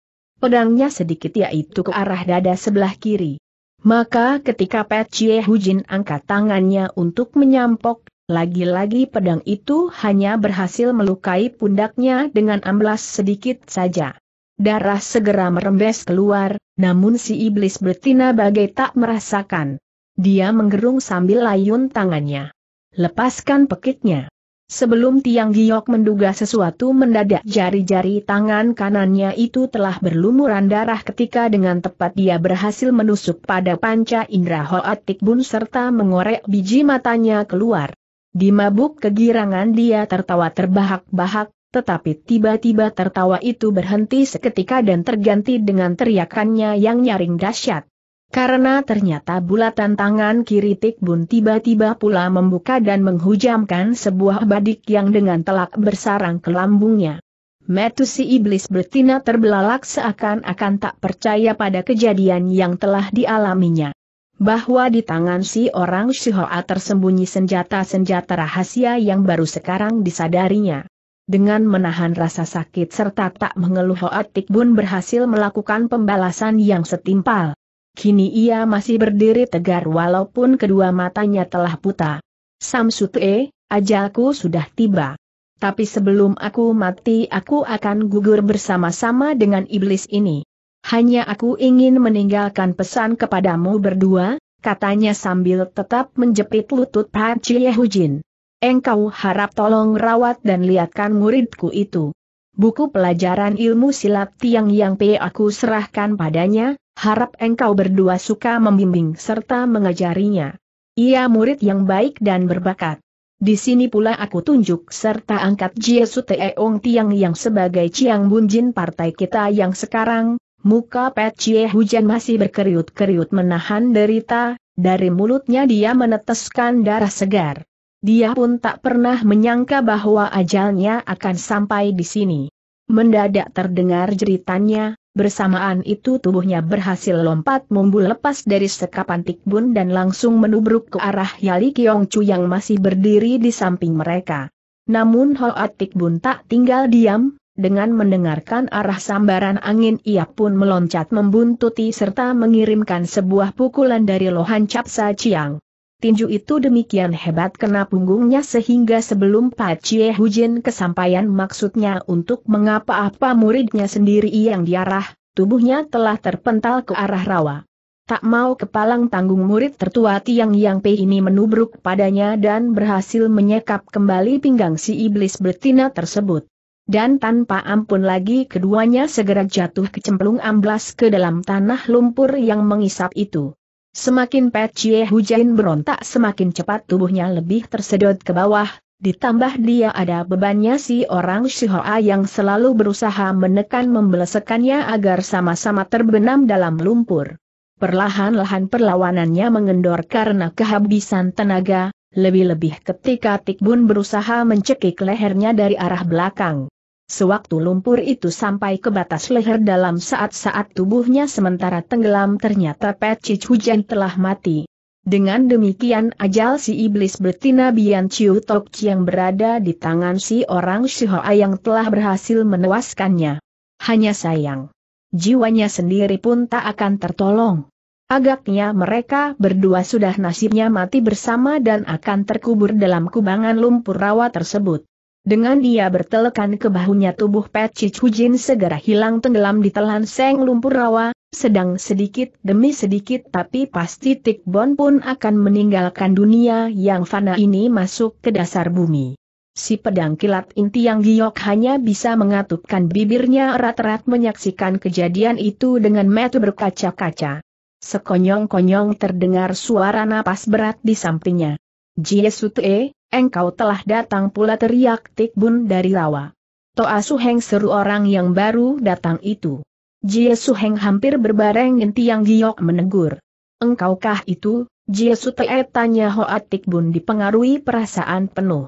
pedangnya sedikit yaitu ke arah dada sebelah kiri. Maka ketika Pet Chie Hujin angkat tangannya untuk menyampok, lagi-lagi pedang itu hanya berhasil melukai pundaknya dengan amblas sedikit saja. Darah segera merembes keluar, namun si iblis betina bagai tak merasakan. Dia menggerung sambil layun tangannya. Lepaskan pekiknya. Sebelum Tiang Giok menduga sesuatu mendadak jari-jari tangan kanannya itu telah berlumuran darah ketika dengan tepat dia berhasil menusuk pada panca indera Hoatik Bun serta mengorek biji matanya keluar. Di mabuk kegirangan dia tertawa terbahak-bahak, tetapi tiba-tiba tertawa itu berhenti seketika dan terganti dengan teriakannya yang nyaring dahsyat. Karena ternyata bulatan tangan kiri Tik Bun tiba-tiba pula membuka dan menghujamkan sebuah badik yang dengan telak bersarang ke lambungnya. Metu si iblis betina terbelalak seakan-akan tak percaya pada kejadian yang telah dialaminya. Bahwa di tangan si orang Shihoa tersembunyi senjata-senjata rahasia yang baru sekarang disadarinya. Dengan menahan rasa sakit serta tak mengeluh Hoa Tik Bun berhasil melakukan pembalasan yang setimpal. Kini ia masih berdiri tegar walaupun kedua matanya telah buta. Samsute, ajalku sudah tiba. Tapi sebelum aku mati aku akan gugur bersama-sama dengan iblis ini. Hanya aku ingin meninggalkan pesan kepadamu berdua, katanya sambil tetap menjepit lutut Pat Hujin. Engkau harap tolong rawat dan lihatkan muridku itu. Buku pelajaran ilmu silat tiang yang pe aku serahkan padanya, harap engkau berdua suka membimbing serta mengajarinya. Ia murid yang baik dan berbakat. Di sini pula aku tunjuk serta angkat Jesu Teong Tiang yang sebagai Ciang Bunjin partai kita yang sekarang, muka Pet Cie Hujan masih berkeriut-keriut menahan derita, dari mulutnya dia meneteskan darah segar. Dia pun tak pernah menyangka bahwa ajalnya akan sampai di sini. Mendadak terdengar jeritannya, Bersamaan itu tubuhnya berhasil lompat mumbul lepas dari sekapan Tikbun dan langsung menubruk ke arah Yali Kiong Chu yang masih berdiri di samping mereka. Namun Hoa Tikbun tak tinggal diam, dengan mendengarkan arah sambaran angin ia pun meloncat membuntuti serta mengirimkan sebuah pukulan dari Lohan Capsa Chiang. Tinju itu demikian hebat kena punggungnya sehingga sebelum Pak Chie Hujin kesampaian maksudnya untuk mengapa-apa muridnya sendiri yang diarah, tubuhnya telah terpental ke arah rawa. Tak mau kepalang tanggung murid tertua Tiang Yang Pei ini menubruk padanya dan berhasil menyekap kembali pinggang si iblis betina tersebut. Dan tanpa ampun lagi keduanya segera jatuh kecemplung amblas ke dalam tanah lumpur yang mengisap itu. Semakin Pet Chie Hujain berontak semakin cepat tubuhnya lebih tersedot ke bawah, ditambah dia ada bebannya si orang Shihoa yang selalu berusaha menekan membelesekannya agar sama-sama terbenam dalam lumpur. Perlahan-lahan perlawanannya mengendor karena kehabisan tenaga, lebih-lebih ketika Tikbun berusaha mencekik lehernya dari arah belakang. Sewaktu lumpur itu sampai ke batas leher dalam saat-saat tubuhnya sementara tenggelam ternyata Pecic Hujan telah mati. Dengan demikian ajal si iblis betina Bian Chiu Tok yang berada di tangan si orang Shihoa yang telah berhasil menewaskannya. Hanya sayang. Jiwanya sendiri pun tak akan tertolong. Agaknya mereka berdua sudah nasibnya mati bersama dan akan terkubur dalam kubangan lumpur rawa tersebut. Dengan dia bertelekan ke bahunya tubuh Pet Hujin segera hilang tenggelam di telan seng lumpur rawa, sedang sedikit demi sedikit tapi pasti Tik Bon pun akan meninggalkan dunia yang fana ini masuk ke dasar bumi. Si pedang kilat inti yang giok hanya bisa mengatupkan bibirnya erat-erat menyaksikan kejadian itu dengan mata berkaca-kaca. Sekonyong-konyong terdengar suara napas berat di sampingnya. Jiesute, engkau telah datang pula teriak Tik Bun dari rawa. Toa Suheng seru orang yang baru datang itu. Jie Suheng hampir berbareng Tiang Giok menegur. Engkaukah itu, Jiesute tanya Hoatik Bun dipengaruhi perasaan penuh.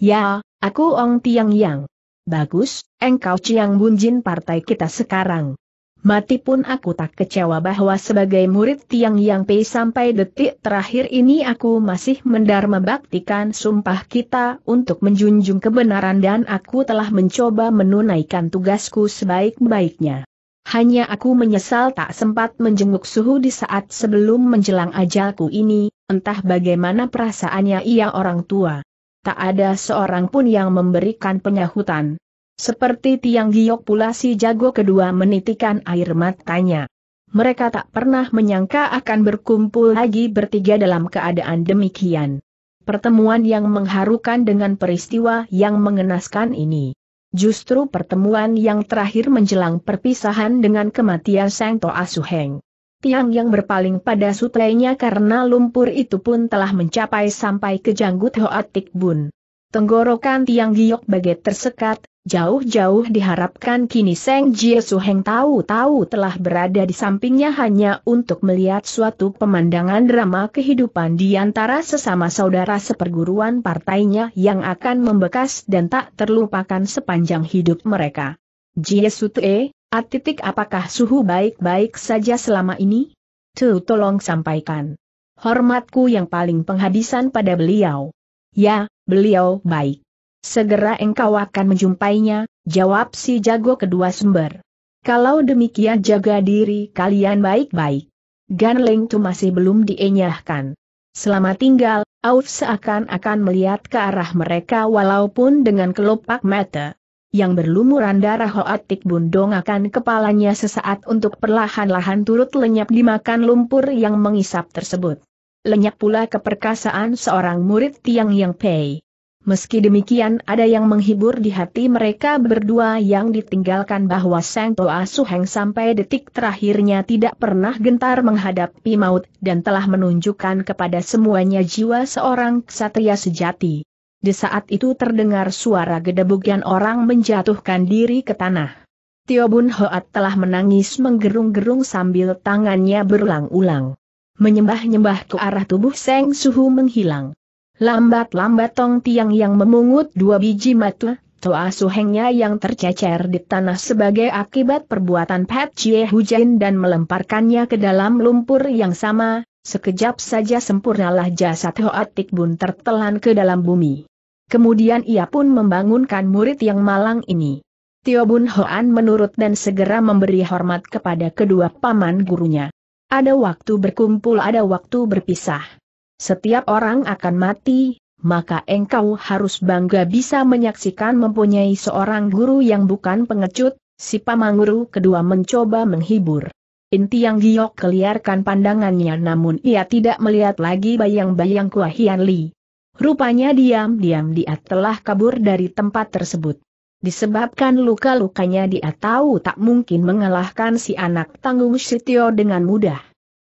Ya, aku Ong Tiang Yang. Bagus, engkau Ciang Bunjin partai kita sekarang. Mati pun aku tak kecewa bahwa sebagai murid Tiang Yang Pei sampai detik terakhir ini aku masih mendarma baktikan sumpah kita untuk menjunjung kebenaran dan aku telah mencoba menunaikan tugasku sebaik-baiknya. Hanya aku menyesal tak sempat menjenguk suhu di saat sebelum menjelang ajalku ini, entah bagaimana perasaannya ia orang tua. Tak ada seorang pun yang memberikan penyahutan. Seperti tiang giok pula si jago kedua menitikan air matanya. Mereka tak pernah menyangka akan berkumpul lagi bertiga dalam keadaan demikian. Pertemuan yang mengharukan dengan peristiwa yang mengenaskan ini. Justru pertemuan yang terakhir menjelang perpisahan dengan kematian Sang Toa Suheng. Tiang yang berpaling pada sutrainya karena lumpur itu pun telah mencapai sampai ke janggut Hoatik Bun. Tenggorokan Tiang Giok bagai tersekat, Jauh-jauh diharapkan kini Seng Jie Suheng tahu-tahu telah berada di sampingnya hanya untuk melihat suatu pemandangan drama kehidupan di antara sesama saudara seperguruan partainya yang akan membekas dan tak terlupakan sepanjang hidup mereka. Jie Sute, atitik apakah suhu baik-baik saja selama ini? Tuh tolong sampaikan. Hormatku yang paling penghabisan pada beliau. Ya, beliau baik. Segera engkau akan menjumpainya, jawab si jago kedua sumber. Kalau demikian jaga diri kalian baik-baik. Gan Leng Tu masih belum dienyahkan. Selamat tinggal, Auf seakan-akan melihat ke arah mereka walaupun dengan kelopak mata. Yang berlumuran darah Hoatik Bundong akan kepalanya sesaat untuk perlahan-lahan turut lenyap dimakan lumpur yang mengisap tersebut. Lenyap pula keperkasaan seorang murid Tiang Yang Pei. Meski demikian ada yang menghibur di hati mereka berdua yang ditinggalkan bahwa Sang Toa Suheng sampai detik terakhirnya tidak pernah gentar menghadapi maut dan telah menunjukkan kepada semuanya jiwa seorang ksatria sejati. Di saat itu terdengar suara gedebukan orang menjatuhkan diri ke tanah. Tio Bun Hoat telah menangis menggerung-gerung sambil tangannya berulang-ulang. Menyembah-nyembah ke arah tubuh Seng Suhu menghilang. Lambat-lambat Tong Tiang yang memungut dua biji mata, Toa Suhengnya yang tercecer di tanah sebagai akibat perbuatan Pat Chie Hujain dan melemparkannya ke dalam lumpur yang sama, sekejap saja sempurnalah jasad Hoa Tik Bun tertelan ke dalam bumi. Kemudian ia pun membangunkan murid yang malang ini. Tio Bun Hoan menurut dan segera memberi hormat kepada kedua paman gurunya. Ada waktu berkumpul ada waktu berpisah. Setiap orang akan mati, maka engkau harus bangga bisa menyaksikan mempunyai seorang guru yang bukan pengecut, si pamanguru kedua mencoba menghibur. Inti yang giok keliarkan pandangannya namun ia tidak melihat lagi bayang-bayang Kuahian Li. Rupanya diam-diam dia telah kabur dari tempat tersebut. Disebabkan luka-lukanya dia tahu tak mungkin mengalahkan si anak tanggung Sitio dengan mudah.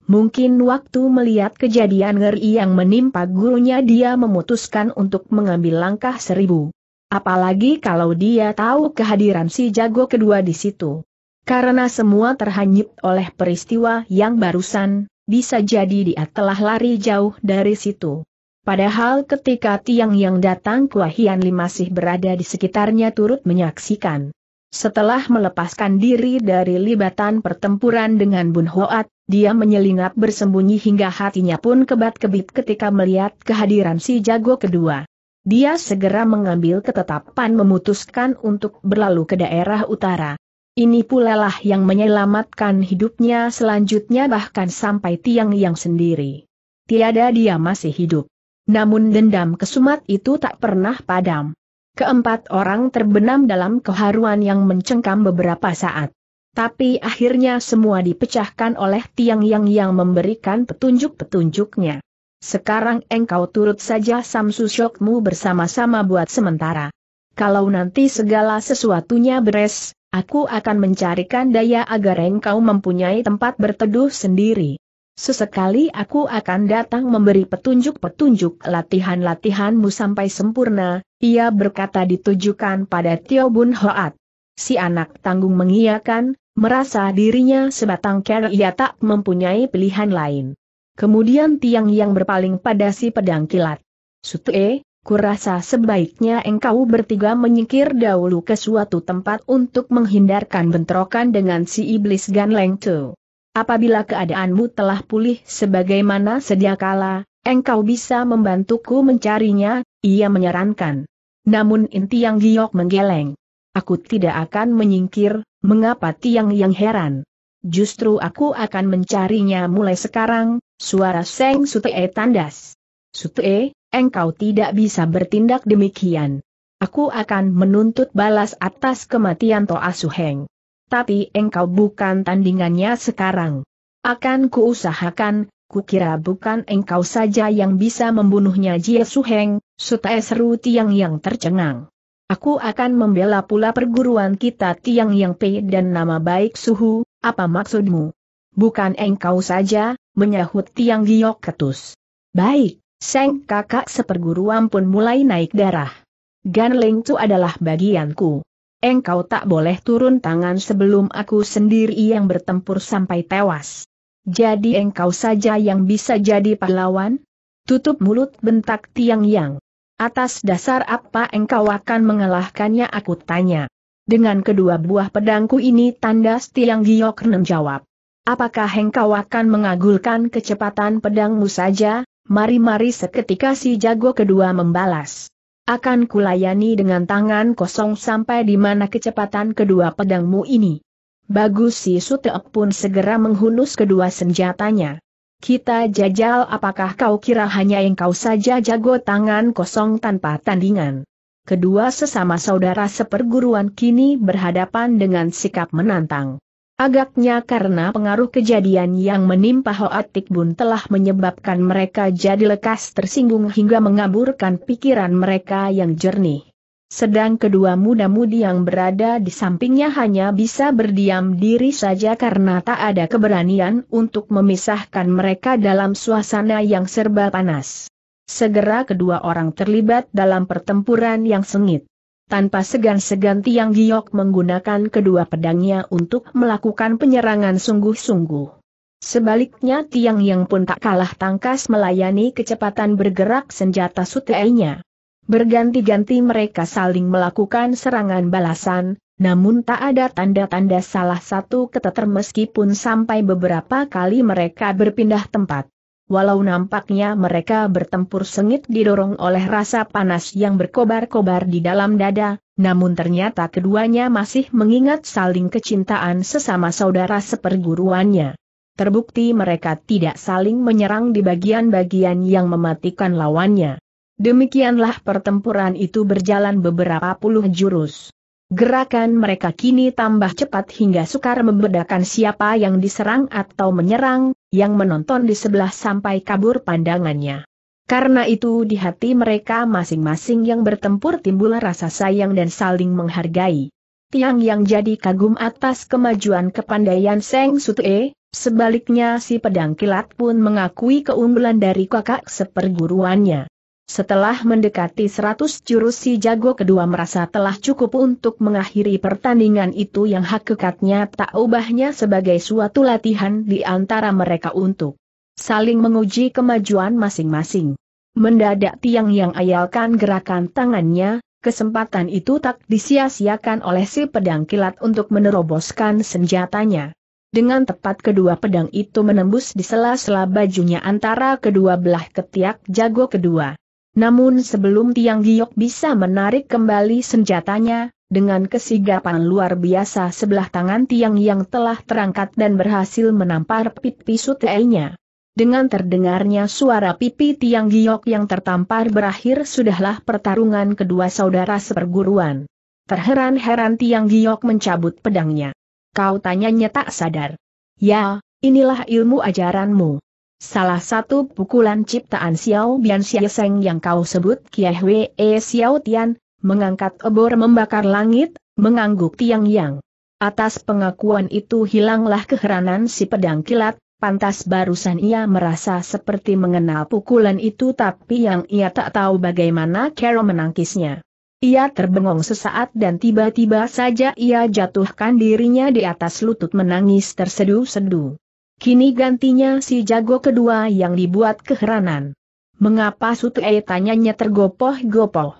Mungkin waktu melihat kejadian ngeri yang menimpa gurunya dia memutuskan untuk mengambil langkah seribu. Apalagi kalau dia tahu kehadiran si jago kedua di situ. Karena semua terhanyut oleh peristiwa yang barusan, bisa jadi dia telah lari jauh dari situ. Padahal ketika tiang yang datang Kuahian Li masih berada di sekitarnya turut menyaksikan. Setelah melepaskan diri dari libatan pertempuran dengan Bun Hoat, dia menyelinap bersembunyi hingga hatinya pun kebat-kebit ketika melihat kehadiran si jago kedua. Dia segera mengambil ketetapan memutuskan untuk berlalu ke daerah utara. Ini pula lah yang menyelamatkan hidupnya selanjutnya bahkan sampai tiang yang sendiri. Tiada dia masih hidup. Namun dendam kesumat itu tak pernah padam. Keempat orang terbenam dalam keharuan yang mencengkam beberapa saat. Tapi akhirnya semua dipecahkan oleh tiang yang yang memberikan petunjuk-petunjuknya. Sekarang engkau turut saja Samsu Syokmu bersama-sama buat sementara. Kalau nanti segala sesuatunya beres, aku akan mencarikan daya agar engkau mempunyai tempat berteduh sendiri. Sesekali aku akan datang memberi petunjuk-petunjuk latihan-latihanmu sampai sempurna, ia berkata ditujukan pada Tio Bun Hoat. Si anak tanggung mengiyakan, merasa dirinya sebatang kera ia tak mempunyai pilihan lain. Kemudian tiang yang berpaling pada si pedang kilat. Sute, kurasa sebaiknya engkau bertiga menyingkir dahulu ke suatu tempat untuk menghindarkan bentrokan dengan si iblis Ganleng Tu. Apabila keadaanmu telah pulih sebagaimana sedia kala, engkau bisa membantuku mencarinya, ia menyarankan. Namun inti yang giok menggeleng. Aku tidak akan menyingkir, mengapa tiang yang heran? Justru aku akan mencarinya mulai sekarang, suara Seng Sute tandas. Sute, engkau tidak bisa bertindak demikian. Aku akan menuntut balas atas kematian Toa Suheng. Tapi engkau bukan tandingannya sekarang. Akan kuusahakan, kukira bukan engkau saja yang bisa membunuhnya Jie Suheng, Sutae seru Tiang yang tercengang. Aku akan membela pula perguruan kita Tiang Yang P dan nama baik Suhu, apa maksudmu? Bukan engkau saja, menyahut Tiang Giok ketus. Baik, Seng kakak seperguruan pun mulai naik darah. Gan Ling Chu adalah bagianku. Engkau tak boleh turun tangan sebelum aku sendiri yang bertempur sampai tewas. Jadi engkau saja yang bisa jadi pahlawan? Tutup mulut bentak Tiang Yang. Atas dasar apa engkau akan mengalahkannya aku tanya. Dengan kedua buah pedangku ini tandas Tiang Giok menjawab. Apakah engkau akan mengagulkan kecepatan pedangmu saja, Mari-mari seketika si jago kedua membalas. Akan kulayani dengan tangan kosong sampai di mana kecepatan kedua pedangmu ini. Bagus si Suteep pun segera menghunus kedua senjatanya. Kita jajal apakah kau kira hanya yang kau saja jago tangan kosong tanpa tandingan. Kedua sesama saudara seperguruan kini berhadapan dengan sikap menantang. Agaknya karena pengaruh kejadian yang menimpa Hoatik Bun telah menyebabkan mereka jadi lekas tersinggung hingga mengaburkan pikiran mereka yang jernih. Sedang kedua muda-mudi yang berada di sampingnya hanya bisa berdiam diri saja karena tak ada keberanian untuk memisahkan mereka dalam suasana yang serba panas. Segera kedua orang terlibat dalam pertempuran yang sengit. Tanpa segan-segan Tiang Giok menggunakan kedua pedangnya untuk melakukan penyerangan sungguh-sungguh. Sebaliknya Tiang Yang pun tak kalah tangkas melayani kecepatan bergerak senjata suteinya. Berganti-ganti mereka saling melakukan serangan balasan, namun tak ada tanda-tanda salah satu keteter meskipun sampai beberapa kali mereka berpindah tempat. Walau nampaknya mereka bertempur sengit didorong oleh rasa panas yang berkobar-kobar di dalam dada, namun ternyata keduanya masih mengingat saling kecintaan sesama saudara seperguruannya. Terbukti mereka tidak saling menyerang di bagian-bagian yang mematikan lawannya. Demikianlah pertempuran itu berjalan beberapa puluh jurus. Gerakan mereka kini tambah cepat hingga sukar membedakan siapa yang diserang atau menyerang, yang menonton di sebelah sampai kabur pandangannya. Karena itu di hati mereka masing-masing yang bertempur timbul rasa sayang dan saling menghargai. Tiang yang jadi kagum atas kemajuan kepandaian Seng Sutue, sebaliknya si pedang kilat pun mengakui keunggulan dari kakak seperguruannya. Setelah mendekati seratus jurus si jago kedua merasa telah cukup untuk mengakhiri pertandingan itu yang hakikatnya tak ubahnya sebagai suatu latihan di antara mereka untuk saling menguji kemajuan masing-masing. Mendadak tiang yang ayalkan gerakan tangannya, kesempatan itu tak disia-siakan oleh si pedang kilat untuk meneroboskan senjatanya. Dengan tepat kedua pedang itu menembus di sela-sela bajunya antara kedua belah ketiak jago kedua. Namun sebelum Tiang Giok bisa menarik kembali senjatanya, dengan kesigapan luar biasa sebelah tangan Tiang yang telah terangkat dan berhasil menampar pipi suteinya. Dengan terdengarnya suara pipi Tiang Giok yang tertampar berakhir sudahlah pertarungan kedua saudara seperguruan. Terheran-heran Tiang Giok mencabut pedangnya. Kau tanyanya tak sadar. Ya, inilah ilmu ajaranmu. Salah satu pukulan ciptaan Xiao Bian Seng yang kau sebut Kiai Hwe Xiao Tian, mengangkat obor membakar langit, mengangguk tiang yang. Atas pengakuan itu hilanglah keheranan si pedang kilat, pantas barusan ia merasa seperti mengenal pukulan itu tapi yang ia tak tahu bagaimana cara menangkisnya. Ia terbengong sesaat dan tiba-tiba saja ia jatuhkan dirinya di atas lutut menangis terseduh-seduh. Kini gantinya si jago kedua yang dibuat keheranan. Mengapa Sutee tanyanya tergopoh-gopoh?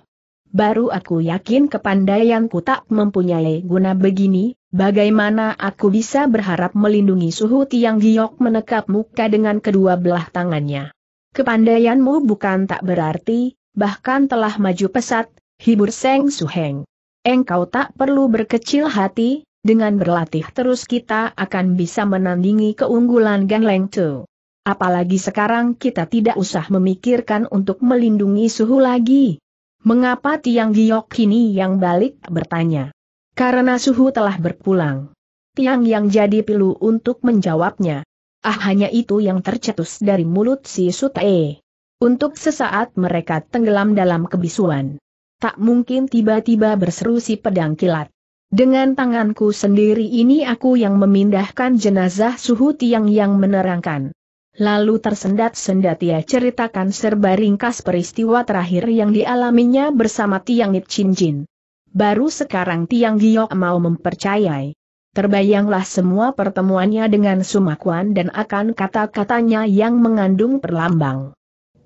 Baru aku yakin kepandaianku tak mempunyai guna begini, bagaimana aku bisa berharap melindungi suhu Tiang Giok menekap muka dengan kedua belah tangannya. Kepandaianmu bukan tak berarti, bahkan telah maju pesat, hibur Seng Suheng. Engkau tak perlu berkecil hati, dengan berlatih terus kita akan bisa menandingi keunggulan Gan Leng Tu. Apalagi sekarang kita tidak usah memikirkan untuk melindungi suhu lagi. Mengapa Tiang Giok kini yang balik bertanya? Karena suhu telah berpulang. Tiang yang jadi pilu untuk menjawabnya. Ah hanya itu yang tercetus dari mulut si Sutae. Untuk sesaat mereka tenggelam dalam kebisuan. Tak mungkin tiba-tiba berseru si pedang kilat. Dengan tanganku sendiri ini aku yang memindahkan jenazah suhu tiang yang menerangkan. Lalu tersendat-sendat ia ceritakan serba ringkas peristiwa terakhir yang dialaminya bersama Tiang Ip Chin Jin. Baru sekarang Tiang Giok mau mempercayai. Terbayanglah semua pertemuannya dengan Sumakwan dan akan kata-katanya yang mengandung perlambang.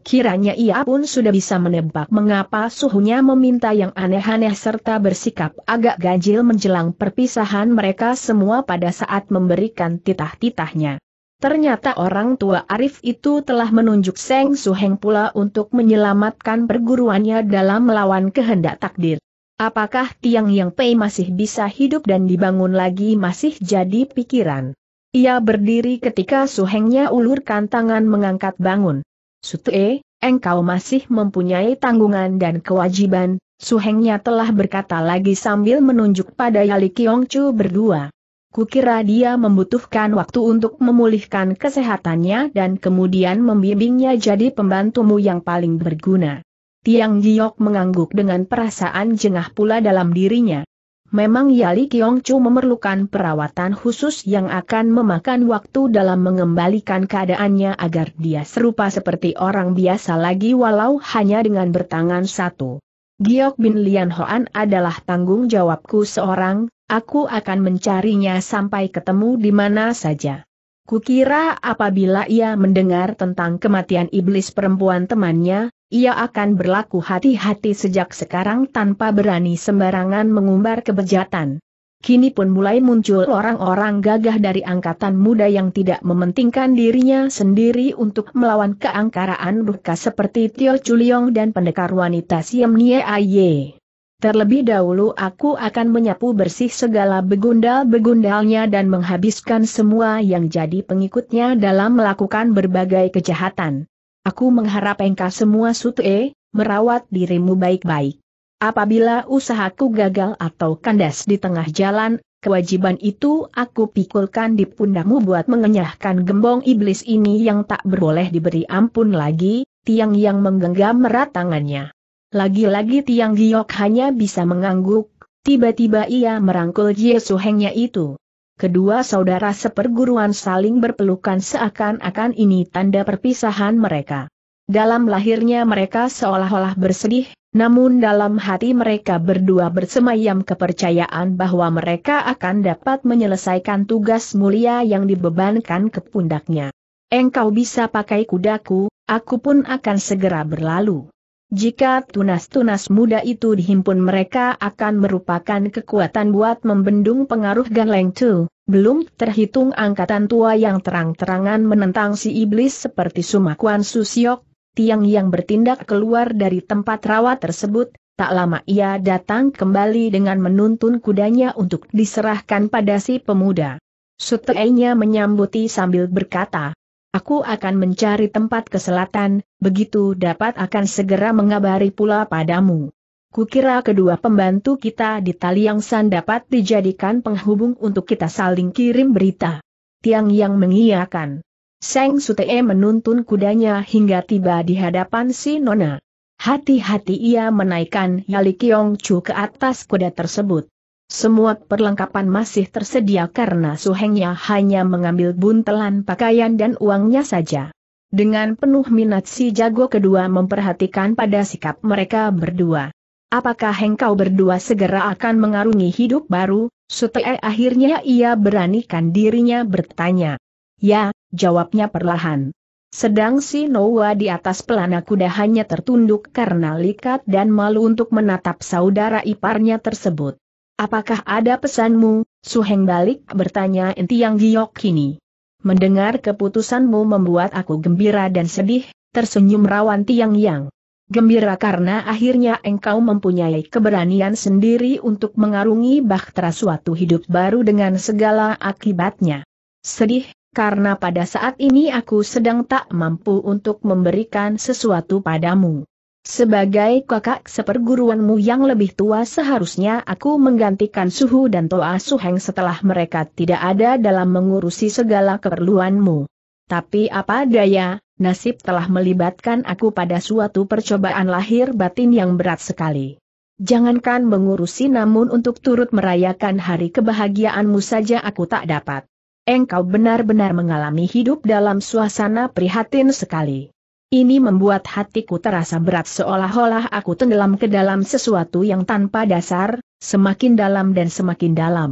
Kiranya ia pun sudah bisa menebak mengapa suhunya meminta yang aneh-aneh serta bersikap agak ganjil menjelang perpisahan mereka semua pada saat memberikan titah-titahnya. Ternyata orang tua Arif itu telah menunjuk Seng Suheng pula untuk menyelamatkan perguruannya dalam melawan kehendak takdir. Apakah tiang yang Pei masih bisa hidup dan dibangun lagi masih jadi pikiran? Ia berdiri ketika Suhengnya ulurkan tangan mengangkat bangun. Sute, engkau masih mempunyai tanggungan dan kewajiban, Suhengnya telah berkata lagi sambil menunjuk pada Yali Kiong Chu berdua. Kukira dia membutuhkan waktu untuk memulihkan kesehatannya dan kemudian membimbingnya jadi pembantumu yang paling berguna. Tiang Giok mengangguk dengan perasaan jengah pula dalam dirinya. Memang Yali Kiong Chu memerlukan perawatan khusus yang akan memakan waktu dalam mengembalikan keadaannya agar dia serupa seperti orang biasa lagi walau hanya dengan bertangan satu. Giok bin Lian Hoan adalah tanggung jawabku seorang, aku akan mencarinya sampai ketemu di mana saja. Kukira apabila ia mendengar tentang kematian iblis perempuan temannya, ia akan berlaku hati-hati sejak sekarang tanpa berani sembarangan mengumbar kebejatan. Kini pun mulai muncul orang-orang gagah dari angkatan muda yang tidak mementingkan dirinya sendiri untuk melawan keangkaraan duka seperti Tio Chuliong dan pendekar wanita Siam Nie Aye. Terlebih dahulu aku akan menyapu bersih segala begundal-begundalnya dan menghabiskan semua yang jadi pengikutnya dalam melakukan berbagai kejahatan. Aku mengharap engkau semua sute, merawat dirimu baik-baik. Apabila usahaku gagal atau kandas di tengah jalan, kewajiban itu aku pikulkan di pundakmu buat mengenyahkan gembong iblis ini yang tak berboleh diberi ampun lagi, tiang yang menggenggam erat tangannya. Lagi-lagi tiang giok hanya bisa mengangguk, tiba-tiba ia merangkul Yesu hengnya itu. Kedua saudara seperguruan saling berpelukan seakan-akan ini tanda perpisahan mereka. Dalam lahirnya mereka seolah-olah bersedih, namun dalam hati mereka berdua bersemayam kepercayaan bahwa mereka akan dapat menyelesaikan tugas mulia yang dibebankan ke pundaknya. Engkau bisa pakai kudaku, aku pun akan segera berlalu. Jika tunas-tunas muda itu dihimpun mereka akan merupakan kekuatan buat membendung pengaruh Gan Leng Tu, belum terhitung angkatan tua yang terang-terangan menentang si iblis seperti Sumakuan Susiok, tiang yang bertindak keluar dari tempat rawat tersebut, tak lama ia datang kembali dengan menuntun kudanya untuk diserahkan pada si pemuda. Sutenya menyambuti sambil berkata, Aku akan mencari tempat ke selatan, begitu dapat akan segera mengabari pula padamu. Kukira kedua pembantu kita di Taliangsan dapat dijadikan penghubung untuk kita saling kirim berita. Tiang yang mengiyakan. Seng Sutee menuntun kudanya hingga tiba di hadapan si Nona. Hati-hati ia menaikkan Yali Kiong Chu ke atas kuda tersebut. Semua perlengkapan masih tersedia karena suhengnya hanya mengambil buntelan pakaian dan uangnya saja. Dengan penuh minat si jago kedua memperhatikan pada sikap mereka berdua. Apakah engkau berdua segera akan mengarungi hidup baru? Sutee akhirnya ia beranikan dirinya bertanya. Ya, jawabnya perlahan. Sedang si Noah di atas pelana kuda hanya tertunduk karena likat dan malu untuk menatap saudara iparnya tersebut. Apakah ada pesanmu, Suheng balik bertanya Entiang Giok kini. Mendengar keputusanmu membuat aku gembira dan sedih, tersenyum rawan Tiang Yang. Gembira karena akhirnya engkau mempunyai keberanian sendiri untuk mengarungi bahtera suatu hidup baru dengan segala akibatnya. Sedih, karena pada saat ini aku sedang tak mampu untuk memberikan sesuatu padamu. Sebagai kakak seperguruanmu yang lebih tua seharusnya aku menggantikan suhu dan toa suheng setelah mereka tidak ada dalam mengurusi segala keperluanmu. Tapi apa daya, nasib telah melibatkan aku pada suatu percobaan lahir batin yang berat sekali. Jangankan mengurusi namun untuk turut merayakan hari kebahagiaanmu saja aku tak dapat. Engkau benar-benar mengalami hidup dalam suasana prihatin sekali. Ini membuat hatiku terasa berat seolah-olah aku tenggelam ke dalam sesuatu yang tanpa dasar, semakin dalam dan semakin dalam.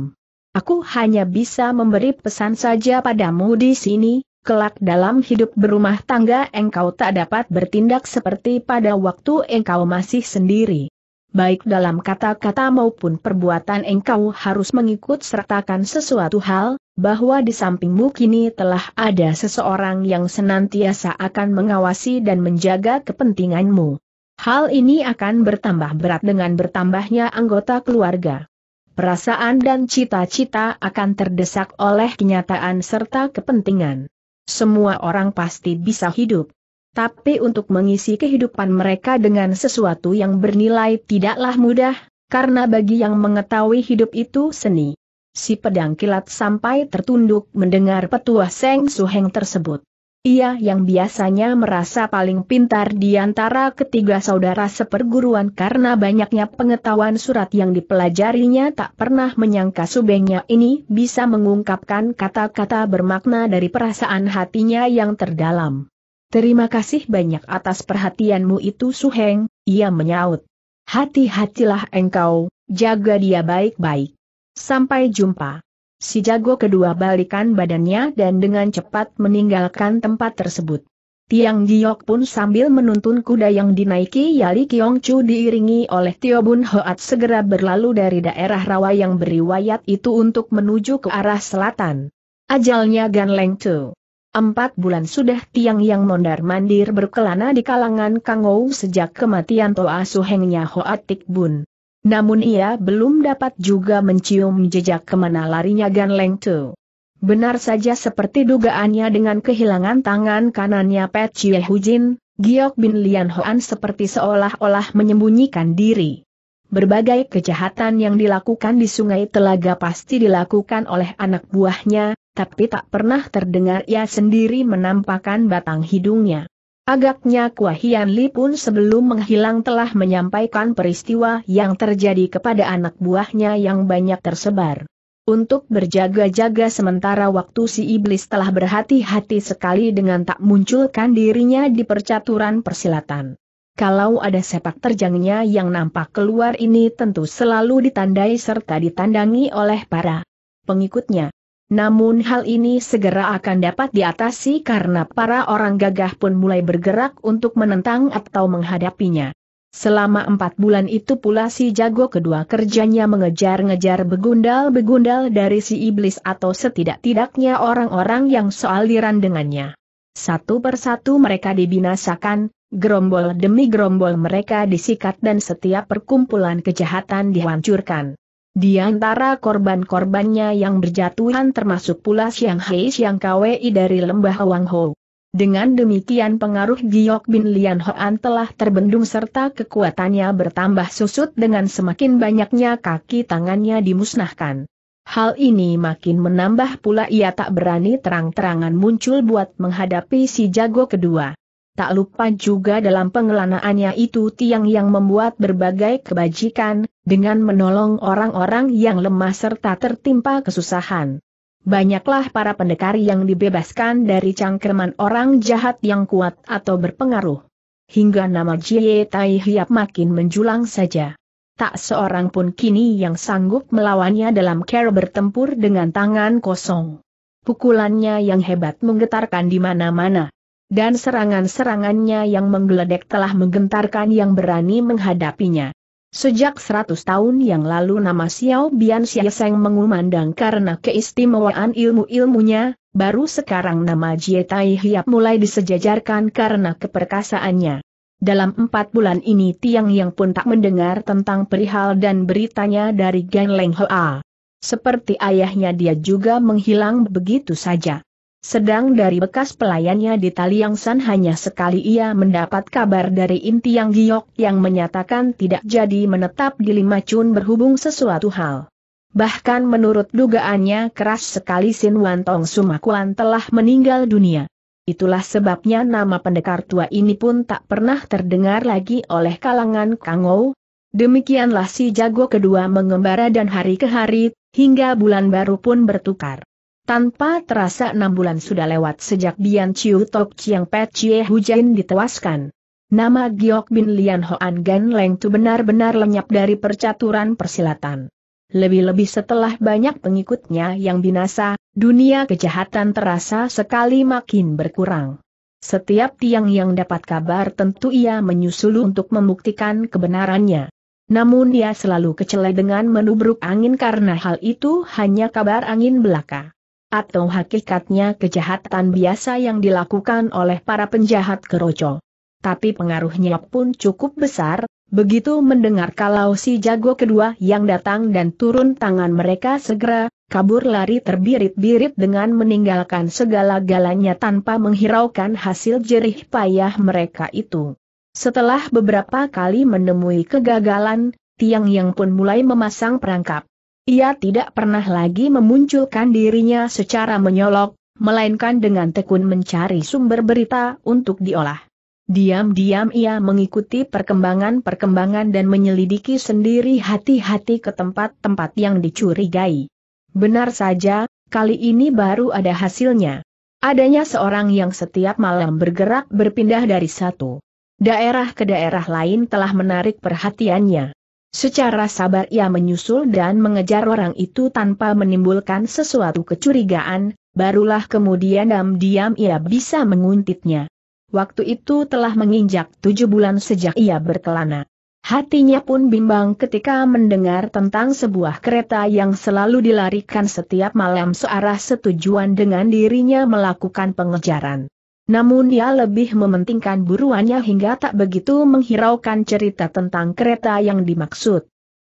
Aku hanya bisa memberi pesan saja padamu di sini, kelak dalam hidup berumah tangga engkau tak dapat bertindak seperti pada waktu engkau masih sendiri. Baik dalam kata-kata maupun perbuatan engkau harus mengikut sertakan sesuatu hal, bahwa di sampingmu kini telah ada seseorang yang senantiasa akan mengawasi dan menjaga kepentinganmu. Hal ini akan bertambah berat dengan bertambahnya anggota keluarga. Perasaan dan cita-cita akan terdesak oleh kenyataan serta kepentingan. Semua orang pasti bisa hidup. Tapi untuk mengisi kehidupan mereka dengan sesuatu yang bernilai tidaklah mudah, karena bagi yang mengetahui hidup itu seni si pedang kilat sampai tertunduk mendengar petua Seng Suheng tersebut. Ia yang biasanya merasa paling pintar di antara ketiga saudara seperguruan karena banyaknya pengetahuan surat yang dipelajarinya tak pernah menyangka subengnya ini bisa mengungkapkan kata-kata bermakna dari perasaan hatinya yang terdalam. Terima kasih banyak atas perhatianmu itu Suheng, ia menyaut. Hati-hatilah engkau, jaga dia baik-baik. Sampai jumpa. Si jago kedua balikan badannya dan dengan cepat meninggalkan tempat tersebut. Tiang Giok pun sambil menuntun kuda yang dinaiki Yali Kiong Chu diiringi oleh Tio Bun Hoat segera berlalu dari daerah rawa yang beriwayat itu untuk menuju ke arah selatan. Ajalnya Gan Leng Tu. Empat bulan sudah Tiang yang mondar-mandir berkelana di kalangan Kangou sejak kematian Toa Suhengnya Hoat Tik Bun. Namun ia belum dapat juga mencium jejak ke mana larinya Gan Leng Tu. Benar saja seperti dugaannya dengan kehilangan tangan kanannya Pet Chie Hujin, Giok Bin Lian Hoan seperti seolah-olah menyembunyikan diri. Berbagai kejahatan yang dilakukan di sungai telaga pasti dilakukan oleh anak buahnya, tapi tak pernah terdengar ia sendiri menampakkan batang hidungnya. Agaknya Kuahian Li pun sebelum menghilang telah menyampaikan peristiwa yang terjadi kepada anak buahnya yang banyak tersebar. Untuk berjaga-jaga sementara waktu si iblis telah berhati-hati sekali dengan tak munculkan dirinya di percaturan persilatan. Kalau ada sepak terjangnya yang nampak keluar ini tentu selalu ditandai serta ditandangi oleh para pengikutnya. Namun hal ini segera akan dapat diatasi karena para orang gagah pun mulai bergerak untuk menentang atau menghadapinya. Selama empat bulan itu pula si jago kedua kerjanya mengejar-ngejar begundal-begundal dari si iblis atau setidak-tidaknya orang-orang yang soaliran dengannya. Satu persatu mereka dibinasakan, gerombol demi gerombol mereka disikat dan setiap perkumpulan kejahatan dihancurkan. Di antara korban-korbannya yang berjatuhan termasuk pula Siang Hei Siang KWI dari lembah Wang Ho. Dengan demikian pengaruh Giok Bin Lian Hoan telah terbendung serta kekuatannya bertambah susut dengan semakin banyaknya kaki tangannya dimusnahkan. Hal ini makin menambah pula ia tak berani terang-terangan muncul buat menghadapi si jago kedua. Tak lupa juga dalam pengelanaannya itu tiang yang membuat berbagai kebajikan, dengan menolong orang-orang yang lemah serta tertimpa kesusahan. Banyaklah para pendekar yang dibebaskan dari cangkeman orang jahat yang kuat atau berpengaruh. Hingga nama Jie Tai Hiap makin menjulang saja. Tak seorang pun kini yang sanggup melawannya dalam cara bertempur dengan tangan kosong. Pukulannya yang hebat menggetarkan di mana-mana. Dan serangan-serangannya yang menggeledek telah menggentarkan yang berani menghadapinya. Sejak seratus tahun yang lalu nama Xiao Bian Xieseng mengumandang karena keistimewaan ilmu-ilmunya, baru sekarang nama Jie Tai Hiap mulai disejajarkan karena keperkasaannya. Dalam empat bulan ini Tiang Yang pun tak mendengar tentang perihal dan beritanya dari Gan Leng Hoa. Seperti ayahnya dia juga menghilang begitu saja. Sedang dari bekas pelayannya di Taliangsan hanya sekali ia mendapat kabar dari Inti Yang Giok yang menyatakan tidak jadi menetap di Lima Chun berhubung sesuatu hal. Bahkan menurut dugaannya keras sekali Sin Wan Tong Sumakuan telah meninggal dunia. Itulah sebabnya nama pendekar tua ini pun tak pernah terdengar lagi oleh kalangan Kangou. Demikianlah si jago kedua mengembara dan hari ke hari, hingga bulan baru pun bertukar. Tanpa terasa enam bulan sudah lewat sejak Bian Chiu Tok Chiang Pet Chie Hujain ditewaskan. Nama Giok Bin Lian Hoan Gan Leng tu benar-benar lenyap dari percaturan persilatan. Lebih-lebih setelah banyak pengikutnya yang binasa, dunia kejahatan terasa sekali makin berkurang. Setiap tiang yang dapat kabar tentu ia menyusul untuk membuktikan kebenarannya. Namun ia selalu kecele dengan menubruk angin karena hal itu hanya kabar angin belaka. Atau hakikatnya kejahatan biasa yang dilakukan oleh para penjahat keroco. Tapi pengaruhnya pun cukup besar, Begitu mendengar kalau si jago kedua yang datang dan turun tangan mereka segera, kabur lari terbirit-birit dengan meninggalkan segala-galanya tanpa menghiraukan hasil jerih payah mereka itu. Setelah beberapa kali menemui kegagalan, Tiang Yang pun mulai memasang perangkap. Ia tidak pernah lagi memunculkan dirinya secara menyolok, melainkan dengan tekun mencari sumber berita untuk diolah. Diam-diam ia mengikuti perkembangan-perkembangan dan menyelidiki sendiri hati-hati ke tempat-tempat yang dicurigai. Benar saja, kali ini baru ada hasilnya. Adanya seorang yang setiap malam bergerak berpindah dari satu daerah ke daerah lain telah menarik perhatiannya. Secara sabar ia menyusul dan mengejar orang itu tanpa menimbulkan sesuatu kecurigaan, barulah kemudian diam-diam ia bisa menguntitnya. Waktu itu telah menginjak tujuh bulan sejak ia berkelana. Hatinya pun bimbang ketika mendengar tentang sebuah kereta yang selalu dilarikan setiap malam searah setujuan dengan dirinya melakukan pengejaran. Namun dia lebih mementingkan buruannya hingga tak begitu menghiraukan cerita tentang kereta yang dimaksud.